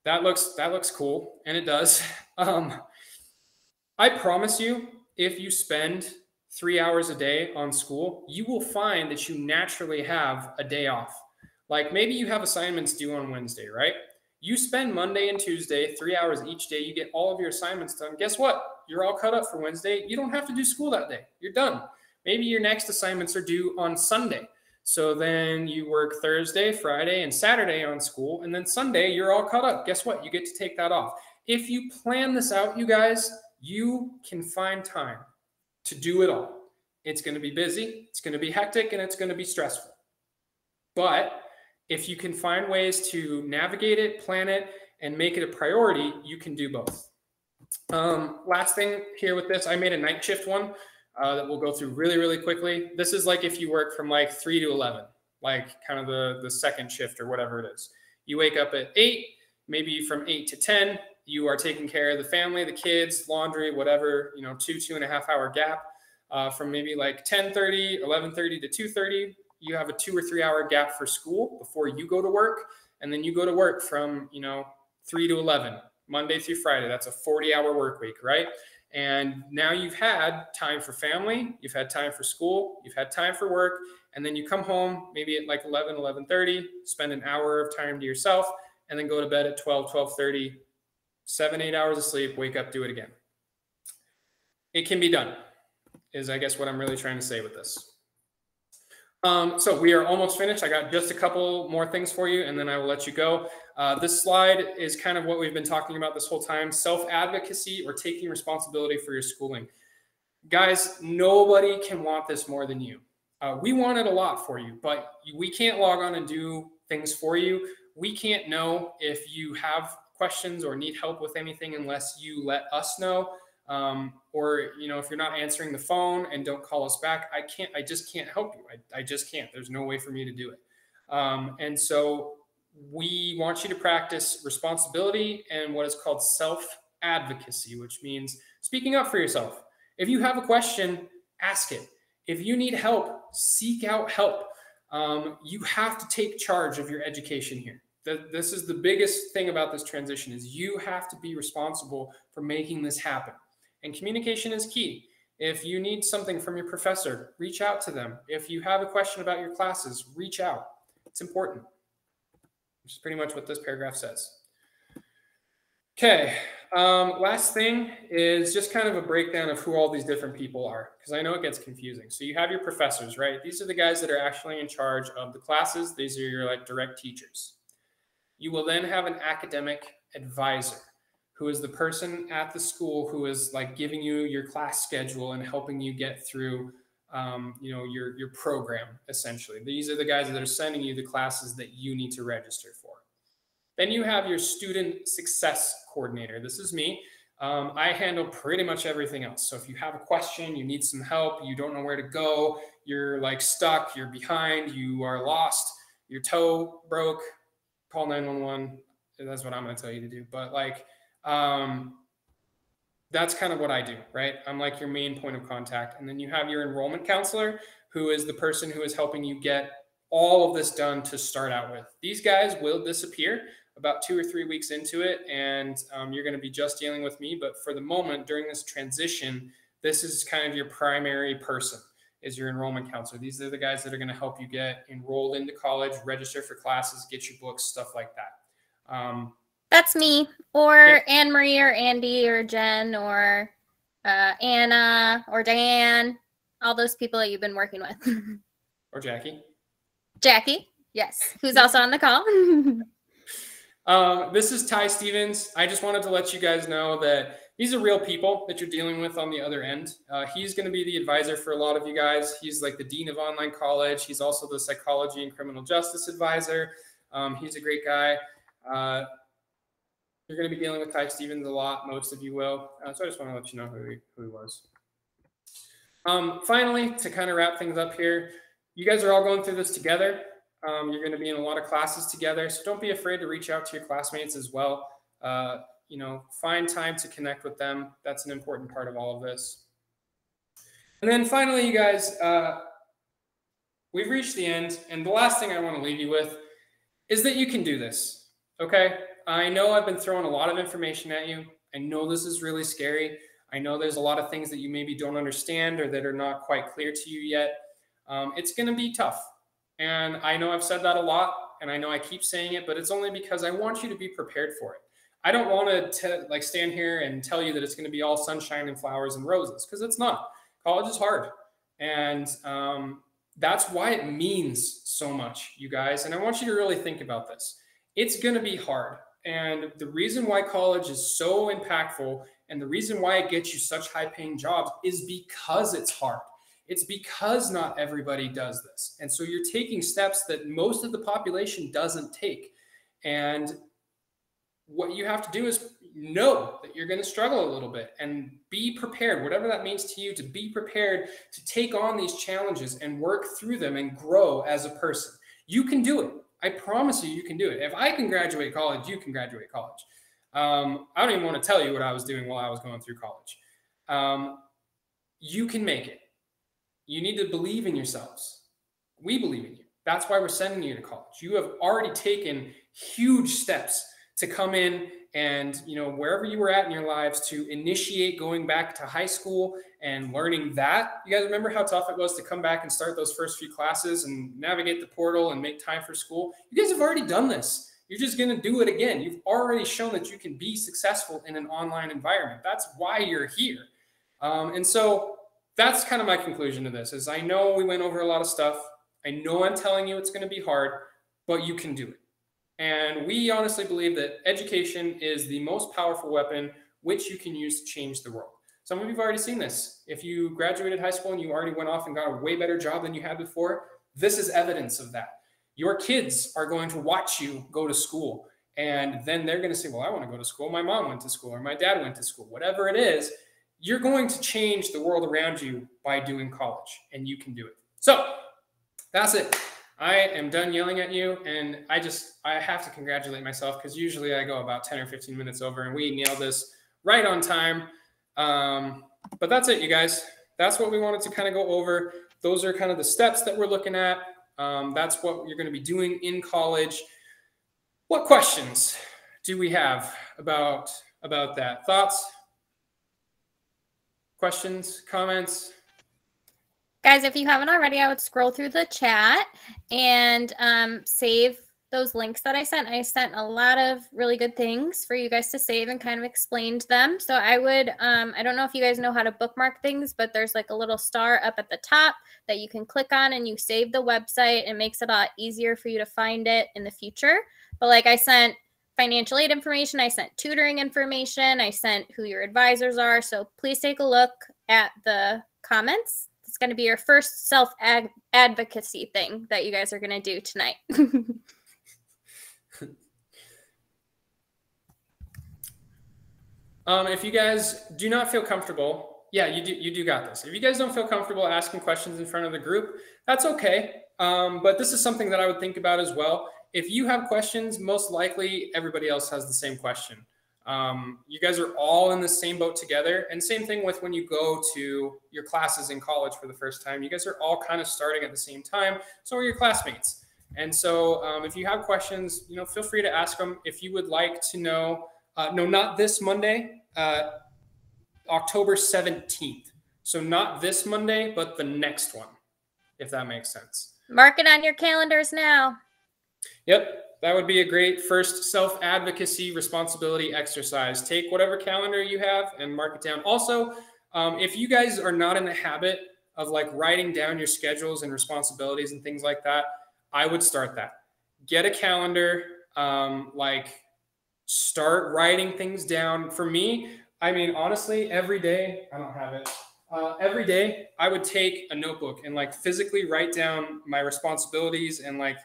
that looks that looks cool and it does [laughs] um, i promise you if you spend three hours a day on school you will find that you naturally have a day off like maybe you have assignments due on Wednesday, right? You spend Monday and Tuesday, three hours each day. You get all of your assignments done. Guess what? You're all cut up for Wednesday. You don't have to do school that day. You're done. Maybe your next assignments are due on Sunday. So then you work Thursday, Friday, and Saturday on school. And then Sunday, you're all caught up. Guess what? You get to take that off. If you plan this out, you guys, you can find time to do it all. It's going to be busy, it's going to be hectic, and it's going to be stressful. But if you can find ways to navigate it, plan it, and make it a priority, you can do both. Um, last thing here with this, I made a night shift one uh, that we'll go through really, really quickly. This is like if you work from like 3 to 11, like kind of the, the second shift or whatever it is. You wake up at 8, maybe from 8 to 10, you are taking care of the family, the kids, laundry, whatever, you know, two, two and a half hour gap uh, from maybe like 10.30, 11.30 to 2.30 you have a two or three hour gap for school before you go to work and then you go to work from you know 3 to 11 monday through friday that's a 40 hour work week right and now you've had time for family you've had time for school you've had time for work and then you come home maybe at like 11 11.30 spend an hour of time to yourself and then go to bed at 12 12.30 seven eight hours of sleep wake up do it again it can be done is i guess what i'm really trying to say with this um, so we are almost finished. I got just a couple more things for you, and then I will let you go. Uh, this slide is kind of what we've been talking about this whole time, self-advocacy or taking responsibility for your schooling. Guys, nobody can want this more than you. Uh, we want it a lot for you, but we can't log on and do things for you. We can't know if you have questions or need help with anything unless you let us know um, or you know if you're not answering the phone and don't call us back i can't i just can't help you i, I just can't there's no way for me to do it um, and so we want you to practice responsibility and what is called self advocacy which means speaking up for yourself if you have a question ask it if you need help seek out help um, you have to take charge of your education here this is the biggest thing about this transition is you have to be responsible for making this happen and communication is key. If you need something from your professor, reach out to them. If you have a question about your classes, reach out. It's important, which is pretty much what this paragraph says. Okay, um, last thing is just kind of a breakdown of who all these different people are, because I know it gets confusing. So you have your professors, right? These are the guys that are actually in charge of the classes. These are your like direct teachers. You will then have an academic advisor who is the person at the school who is like giving you your class schedule and helping you get through um, you know your your program essentially these are the guys that are sending you the classes that you need to register then you have your student success coordinator this is me um, i handle pretty much everything else so if you have a question you need some help you don't know where to go you're like stuck you're behind you are lost your toe broke call 911 that's what i'm going to tell you to do but like um, that's kind of what I do, right? I'm like your main point of contact. And then you have your enrollment counselor, who is the person who is helping you get all of this done to start out with. These guys will disappear about two or three weeks into it, and um, you're going to be just dealing with me. But for the moment, during this transition, this is kind of your primary person is your enrollment counselor. These are the guys that are going to help you get enrolled into college, register for classes, get your books, stuff like that. Um, That's me, or Anne Marie, or Andy, or Jen, or uh, Anna, or Diane. All those people that you've been working with. [laughs] or Jackie. Jackie, yes, who's also on the call. [laughs] um, this is Ty Stevens. I just wanted to let you guys know that these are real people that you're dealing with on the other end. Uh, he's going to be the advisor for a lot of you guys. He's like the dean of online college. He's also the psychology and criminal justice advisor. Um, he's a great guy. Uh, you're going to be dealing with Ty Stevens a lot. Most of you will. Uh, so I just want to let you know who he, who he was. Um, finally, to kind of wrap things up here, you guys are all going through this together. Um, you're going to be in a lot of classes together. So don't be afraid to reach out to your classmates as well. Uh, you know, find time to connect with them. That's an important part of all of this. And then finally, you guys, uh, we've reached the end. And the last thing I want to leave you with is that you can do this. Okay. I know I've been throwing a lot of information at you. I know this is really scary. I know there's a lot of things that you maybe don't understand or that are not quite clear to you yet. Um, it's going to be tough. And I know I've said that a lot, and I know I keep saying it, but it's only because I want you to be prepared for it. I don't want to like stand here and tell you that it's going to be all sunshine and flowers and roses because it's not. College is hard, and um, that's why it means so much, you guys. And I want you to really think about this. It's going to be hard, and the reason why college is so impactful and the reason why it gets you such high-paying jobs is because it's hard. It's because not everybody does this. And so you're taking steps that most of the population doesn't take. And what you have to do is know that you're going to struggle a little bit and be prepared, whatever that means to you, to be prepared to take on these challenges and work through them and grow as a person. You can do it. I promise you, you can do it. If I can graduate college, you can graduate college. Um, I don't even want to tell you what I was doing while I was going through college. Um, you can make it. You need to believe in yourselves. We believe in you. That's why we're sending you to college. You have already taken huge steps to come in and you know wherever you were at in your lives to initiate going back to high school and learning that you guys remember how tough it was to come back and start those first few classes and navigate the portal and make time for school you guys have already done this you're just going to do it again you've already shown that you can be successful in an online environment that's why you're here um, and so that's kind of my conclusion to this is i know we went over a lot of stuff i know i'm telling you it's going to be hard but you can do it and we honestly believe that education is the most powerful weapon which you can use to change the world. Some of you have already seen this. If you graduated high school and you already went off and got a way better job than you had before, this is evidence of that. Your kids are going to watch you go to school. And then they're going to say, Well, I want to go to school. My mom went to school or my dad went to school. Whatever it is, you're going to change the world around you by doing college, and you can do it. So that's it. I am done yelling at you, and I just I have to congratulate myself because usually I go about ten or fifteen minutes over, and we nailed this right on time. Um, but that's it, you guys. That's what we wanted to kind of go over. Those are kind of the steps that we're looking at. Um, that's what you're going to be doing in college. What questions do we have about about that? Thoughts? Questions? Comments? Guys, if you haven't already, I would scroll through the chat and um, save those links that I sent. I sent a lot of really good things for you guys to save and kind of explained them. So I would, um, I don't know if you guys know how to bookmark things, but there's like a little star up at the top that you can click on and you save the website. It makes it a lot easier for you to find it in the future. But like I sent financial aid information, I sent tutoring information, I sent who your advisors are. So please take a look at the comments it's going to be your first self advocacy thing that you guys are going to do tonight. [laughs] um, if you guys do not feel comfortable, yeah, you do. You do got this. If you guys don't feel comfortable asking questions in front of the group, that's okay. Um, but this is something that I would think about as well. If you have questions, most likely everybody else has the same question. Um, you guys are all in the same boat together. And same thing with when you go to your classes in college for the first time. You guys are all kind of starting at the same time. So are your classmates. And so um, if you have questions, you know, feel free to ask them. If you would like to know, uh, no, not this Monday, uh, October 17th. So not this Monday, but the next one, if that makes sense. Mark it on your calendars now. Yep. that would be a great first self advocacy responsibility exercise. Take whatever calendar you have and mark it down. Also, um, if you guys are not in the habit of like writing down your schedules and responsibilities and things like that, I would start that. Get a calendar, um, like start writing things down. For me, I mean, honestly, every day, I don't have it. Uh, every day, I would take a notebook and like physically write down my responsibilities and like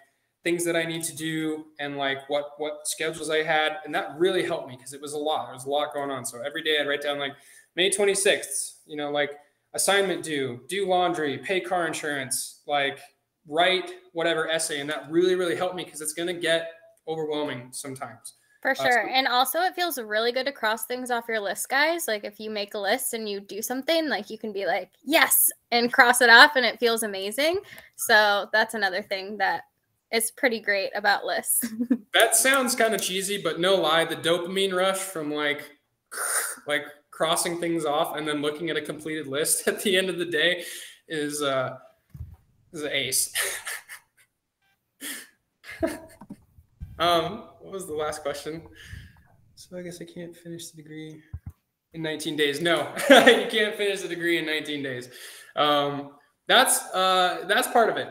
things that I need to do and like what what schedules I had, and that really helped me because it was a lot. There was a lot going on. So every day I'd write down like May 26th, you know, like assignment due, do laundry, pay car insurance, like write whatever essay, and that really really helped me because it's going to get overwhelming sometimes. For uh, sure. and also, it feels really good to cross things off your list, guys. Like, if you make a list and you do something, like, you can be like, yes, and cross it off, and it feels amazing. So, that's another thing that is pretty great about lists. [laughs] that sounds kind of cheesy, but no lie, the dopamine rush from like, [sighs] like, crossing things off and then looking at a completed list [laughs] at the end of the day is uh is an ace. [laughs] um what was the last question? So I guess I can't finish the degree in 19 days. No, you can't finish the degree in 19 days. Um, that's uh, that's part of it.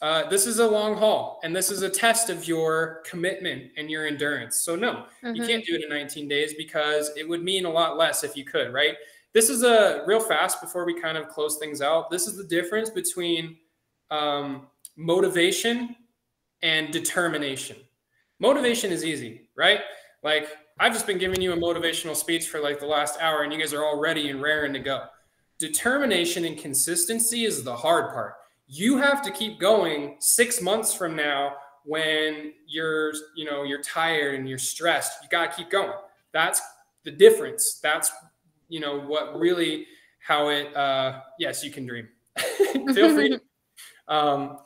Uh, this is a long haul, and this is a test of your commitment and your endurance. So no, mm-hmm. you can't do it in 19 days because it would mean a lot less if you could, right? This is a real fast before we kind of close things out. This is the difference between um, motivation and determination. Motivation is easy, right? Like I've just been giving you a motivational speech for like the last hour and you guys are all ready and raring to go. Determination and consistency is the hard part. You have to keep going 6 months from now when you're, you know, you're tired and you're stressed. You got to keep going. That's the difference. That's, you know, what really how it uh yes, you can dream. [laughs] Feel free. [laughs] um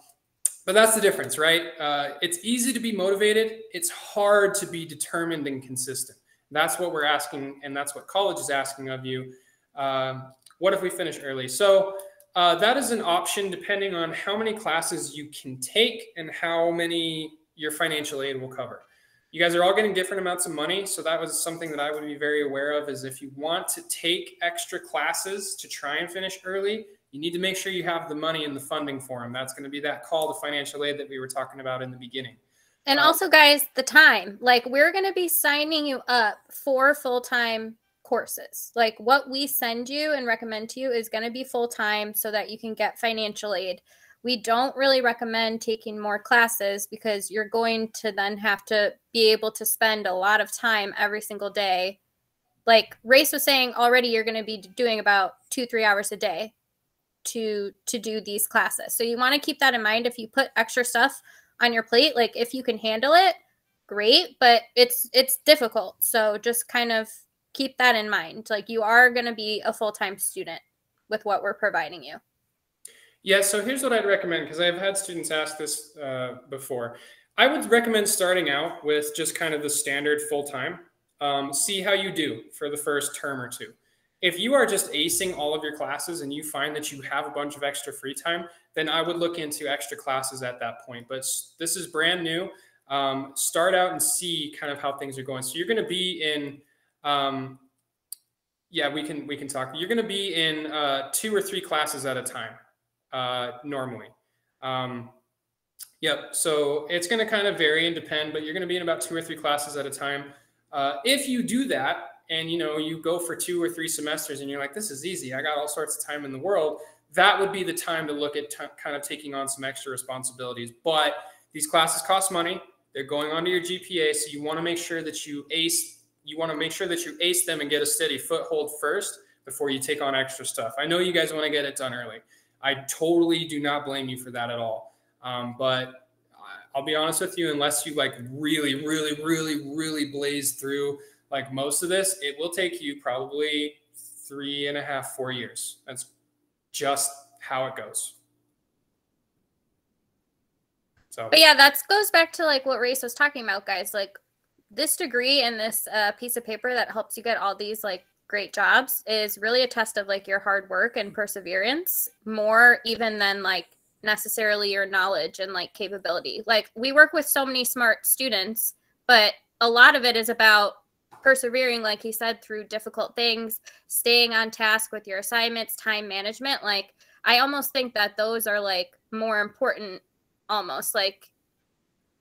but that's the difference, right? Uh, it's easy to be motivated. It's hard to be determined and consistent. That's what we're asking, and that's what college is asking of you. Um, what if we finish early? So uh, that is an option depending on how many classes you can take and how many your financial aid will cover. You guys are all getting different amounts of money, so that was something that I would be very aware of. Is if you want to take extra classes to try and finish early, you need to make sure you have the money and the funding for them. That's going to be that call to financial aid that we were talking about in the beginning. And uh, also, guys, the time. Like, we're going to be signing you up for full time courses. Like, what we send you and recommend to you is going to be full time so that you can get financial aid. We don't really recommend taking more classes because you're going to then have to be able to spend a lot of time every single day. Like Race was saying already, you're going to be doing about two, three hours a day to to do these classes. So you want to keep that in mind if you put extra stuff on your plate, like if you can handle it, great, but it's it's difficult. So just kind of keep that in mind. Like you are going to be a full-time student with what we're providing you. Yeah, so here's what I'd recommend because I've had students ask this uh, before. I would recommend starting out with just kind of the standard full time. Um, see how you do for the first term or two if you are just acing all of your classes and you find that you have a bunch of extra free time, then I would look into extra classes at that point. But this is brand new. Um, start out and see kind of how things are going. So you're going to be in, um, yeah, we can we can talk. You're going to be in uh, two or three classes at a time uh, normally. Um, yep. So it's going to kind of vary and depend, but you're going to be in about two or three classes at a time. Uh, if you do that, and you know you go for two or three semesters and you're like this is easy i got all sorts of time in the world that would be the time to look at kind of taking on some extra responsibilities but these classes cost money they're going onto your gpa so you want to make sure that you ace you want to make sure that you ace them and get a steady foothold first before you take on extra stuff i know you guys want to get it done early i totally do not blame you for that at all um, but i'll be honest with you unless you like really really really really blaze through like most of this, it will take you probably three and a half, four years. That's just how it goes. So, but yeah, that goes back to like what Race was talking about, guys. Like this degree and this uh, piece of paper that helps you get all these like great jobs is really a test of like your hard work and perseverance, more even than like necessarily your knowledge and like capability. Like we work with so many smart students, but a lot of it is about persevering like he said through difficult things, staying on task with your assignments, time management. Like I almost think that those are like more important almost like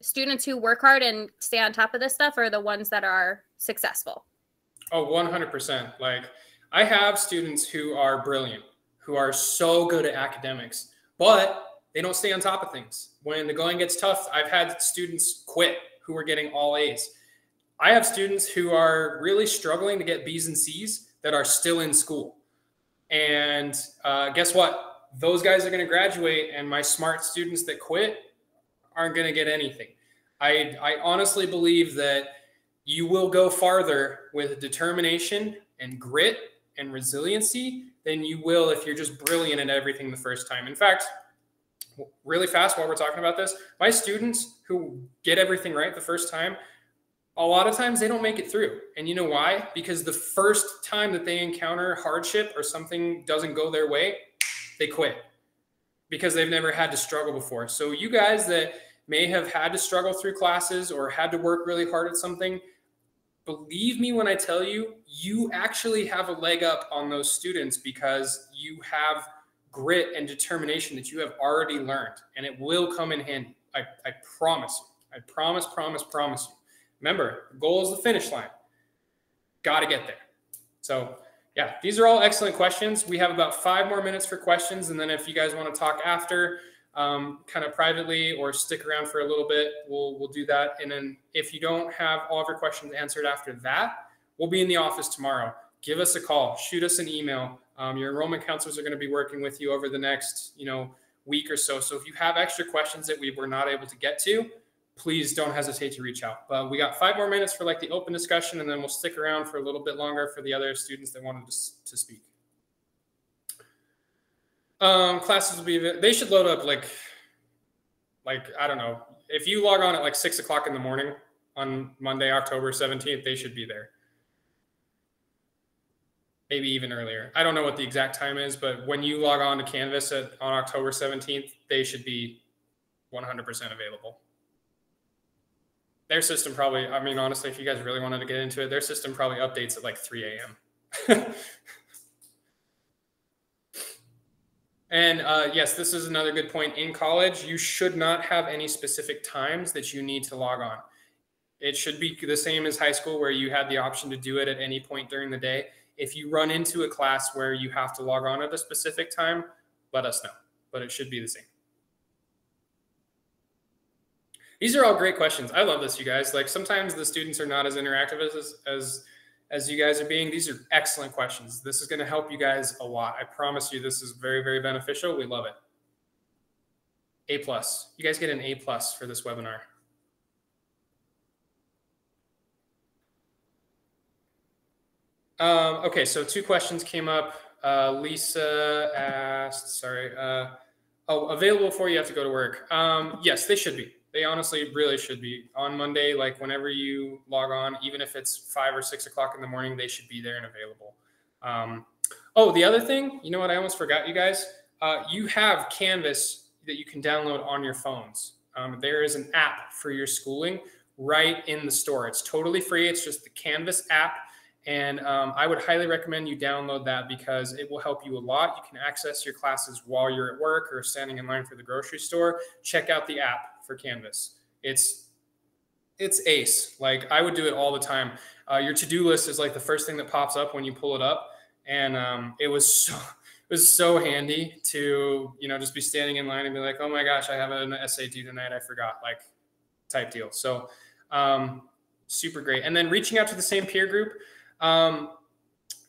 students who work hard and stay on top of this stuff are the ones that are successful. Oh, 100%. Like I have students who are brilliant, who are so good at academics, but they don't stay on top of things. When the going gets tough, I've had students quit who were getting all A's. I have students who are really struggling to get B's and C's that are still in school. And uh, guess what? Those guys are going to graduate, and my smart students that quit aren't going to get anything. I, I honestly believe that you will go farther with determination and grit and resiliency than you will if you're just brilliant at everything the first time. In fact, really fast while we're talking about this, my students who get everything right the first time, a lot of times they don't make it through. And you know why? Because the first time that they encounter hardship or something doesn't go their way, they quit because they've never had to struggle before. So you guys that may have had to struggle through classes or had to work really hard at something, believe me when I tell you, you actually have a leg up on those students because you have grit and determination that you have already learned, and it will come in handy. I, I promise you. I promise, promise, promise you. Remember, the goal is the finish line. Got to get there. So, yeah, these are all excellent questions. We have about five more minutes for questions, and then if you guys want to talk after, um, kind of privately or stick around for a little bit, we'll we'll do that. And then if you don't have all of your questions answered after that, we'll be in the office tomorrow. Give us a call, shoot us an email. Um, your enrollment counselors are going to be working with you over the next you know week or so. So if you have extra questions that we were not able to get to, please don't hesitate to reach out. But we got five more minutes for like the open discussion, and then we'll stick around for a little bit longer for the other students that wanted to, to speak. Um, classes will be, they should load up like, like, I don't know. If you log on at like six o'clock in the morning on Monday, October 17th, they should be there. Maybe even earlier. I don't know what the exact time is, but when you log on to Canvas at, on October 17th, they should be 100% available. Their system probably, I mean, honestly, if you guys really wanted to get into it, their system probably updates at like 3 a.m. [laughs] And uh, yes, this is another good point. In college, you should not have any specific times that you need to log on. It should be the same as high school, where you had the option to do it at any point during the day. If you run into a class where you have to log on at a specific time, let us know, but it should be the same. These are all great questions. I love this, you guys. Like sometimes the students are not as interactive as, as as you guys are being. These are excellent questions. This is going to help you guys a lot. I promise you, this is very, very beneficial. We love it. A plus. You guys get an A plus for this webinar. Um, okay, so two questions came up. Uh, Lisa asked, sorry, uh, oh, available for you have to go to work. Um, yes, they should be. They honestly really should be on Monday. Like whenever you log on, even if it's five or six o'clock in the morning, they should be there and available. Um, oh, the other thing, you know what? I almost forgot, you guys. Uh, you have Canvas that you can download on your phones. Um, there is an app for your schooling right in the store. It's totally free. It's just the Canvas app. And um, I would highly recommend you download that because it will help you a lot. You can access your classes while you're at work or standing in line for the grocery store. Check out the app for Canvas. It's it's ace. Like I would do it all the time. Uh, your to-do list is like the first thing that pops up when you pull it up, and um, it was [laughs] so it was so handy to you know just be standing in line and be like, oh my gosh, I have an essay due tonight. I forgot, like type deal. So um, super great. And then reaching out to the same peer group. Um,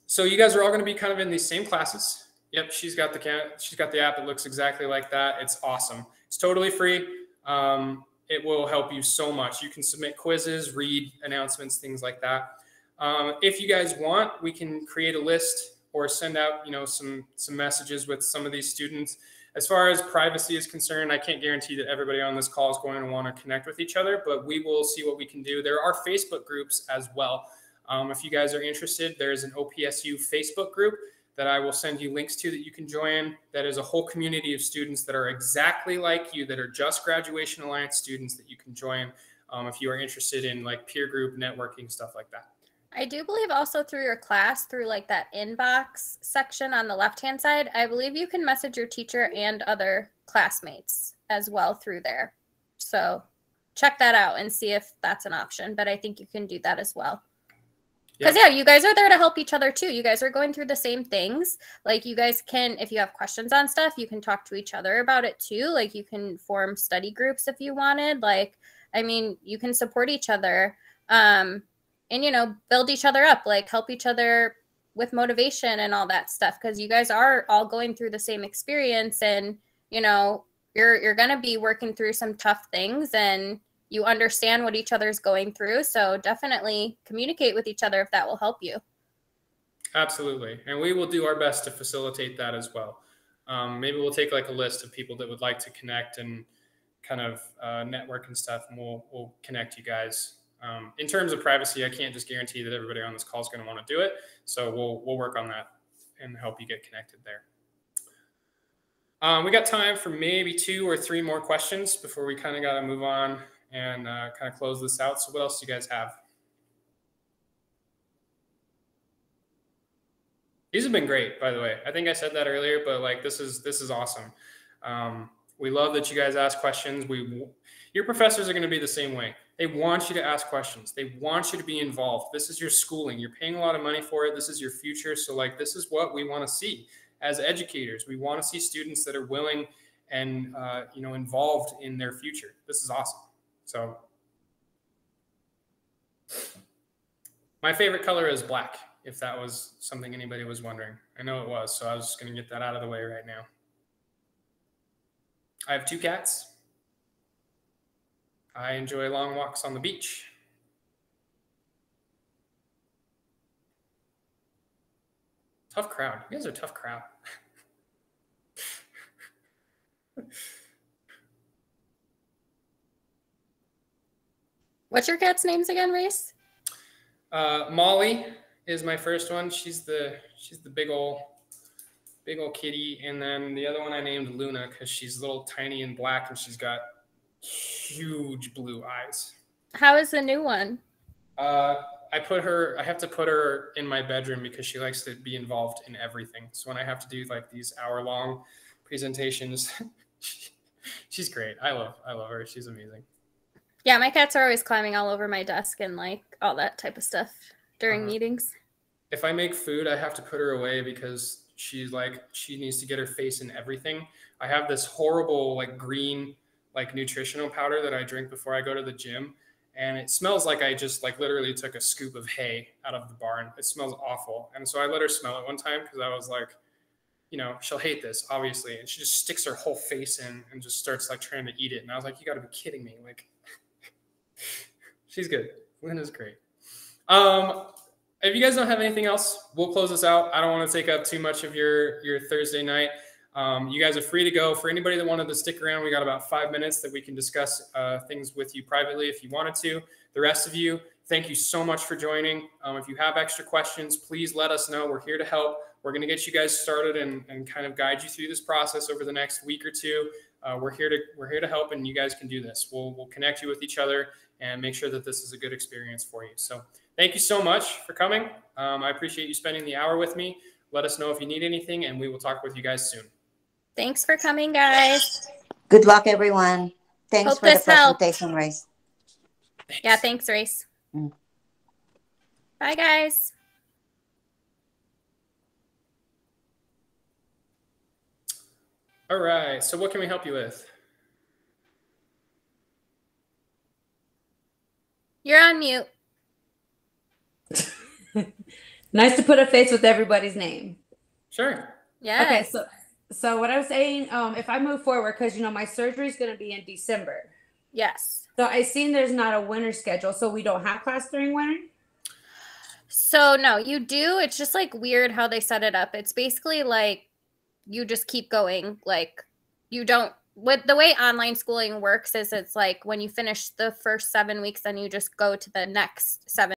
so you guys are all going to be kind of in these same classes. Yep, she's got the. She's got the app. It looks exactly like that. It's awesome. It's totally free. Um, it will help you so much. You can submit quizzes, read announcements, things like that. Um, if you guys want, we can create a list or send out, you know, some some messages with some of these students. As far as privacy is concerned, I can't guarantee that everybody on this call is going to want to connect with each other, but we will see what we can do. There are Facebook groups as well. Um, if you guys are interested, there's an OPSU Facebook group. That I will send you links to that you can join. That is a whole community of students that are exactly like you, that are just Graduation Alliance students that you can join um, if you are interested in like peer group networking, stuff like that. I do believe also through your class, through like that inbox section on the left hand side, I believe you can message your teacher and other classmates as well through there. So check that out and see if that's an option. But I think you can do that as well. Because yeah. yeah, you guys are there to help each other too. You guys are going through the same things. Like you guys can, if you have questions on stuff, you can talk to each other about it too. Like you can form study groups if you wanted. Like, I mean, you can support each other. Um, and you know build each other up like help each other with motivation and all that stuff because you guys are all going through the same experience and you know you're you're going to be working through some tough things and you understand what each other's going through. So definitely communicate with each other if that will help you. Absolutely. And we will do our best to facilitate that as well. Um, maybe we'll take like a list of people that would like to connect and kind of uh, network and stuff and we'll we'll connect you guys. Um, in terms of privacy, I can't just guarantee that everybody on this call is going to want to do it. So we'll we'll work on that and help you get connected there. Um, we got time for maybe two or three more questions before we kind of got to move on and uh, kind of close this out. So what else do you guys have? These have been great, by the way. I think I said that earlier, but like this is this is awesome. Um, we love that you guys ask questions. We your professors are going to be the same way. They want you to ask questions. They want you to be involved. This is your schooling. You're paying a lot of money for it. This is your future. So, like, this is what we want to see as educators. We want to see students that are willing and uh, you know involved in their future. This is awesome. So, my favorite color is black. If that was something anybody was wondering, I know it was. So I was just going to get that out of the way right now. I have two cats. I enjoy long walks on the beach. Tough crowd. You guys are a tough crowd. [laughs] What's your cat's names again, Reese? Uh, Molly is my first one. She's the she's the big old big old kitty, and then the other one I named Luna because she's little tiny and black, and she's got huge blue eyes. How is the new one? Uh, I put her. I have to put her in my bedroom because she likes to be involved in everything. So when I have to do like these hour long presentations, [laughs] she's great. I love. I love her. She's amazing. Yeah, my cats are always climbing all over my desk and like all that type of stuff during uh, meetings. If I make food, I have to put her away because she's like she needs to get her face in everything. I have this horrible like green like nutritional powder that I drink before I go to the gym. And it smells like I just like literally took a scoop of hay out of the barn. It smells awful. And so I let her smell it one time because I was like, you know, she'll hate this, obviously. And she just sticks her whole face in and just starts like trying to eat it. And I was like, you got to be kidding me. Like, she's good. Luna's great. Um, if you guys don't have anything else, we'll close this out. I don't want to take up too much of your your Thursday night. Um, you guys are free to go. For anybody that wanted to stick around, we got about five minutes that we can discuss uh, things with you privately if you wanted to. The rest of you, thank you so much for joining. Um, if you have extra questions, please let us know. We're here to help. We're going to get you guys started and, and kind of guide you through this process over the next week or two. Uh, we're here to we're here to help, and you guys can do this. We'll we'll connect you with each other and make sure that this is a good experience for you. So thank you so much for coming. Um, I appreciate you spending the hour with me. Let us know if you need anything, and we will talk with you guys soon. Thanks for coming, guys. Good luck, everyone. Thanks Hope for the presentation, helped. Race. Yeah, thanks, Race. Mm. Bye, guys. All right. So, what can we help you with? You're on mute. [laughs] nice to put a face with everybody's name. Sure. Yeah. Okay. So, so what I was saying, um, if I move forward, because you know my surgery is going to be in December. Yes. So I seen there's not a winter schedule, so we don't have class during winter. So no, you do. It's just like weird how they set it up. It's basically like you just keep going. Like you don't. With the way online schooling works, is it's like when you finish the first seven weeks, then you just go to the next seven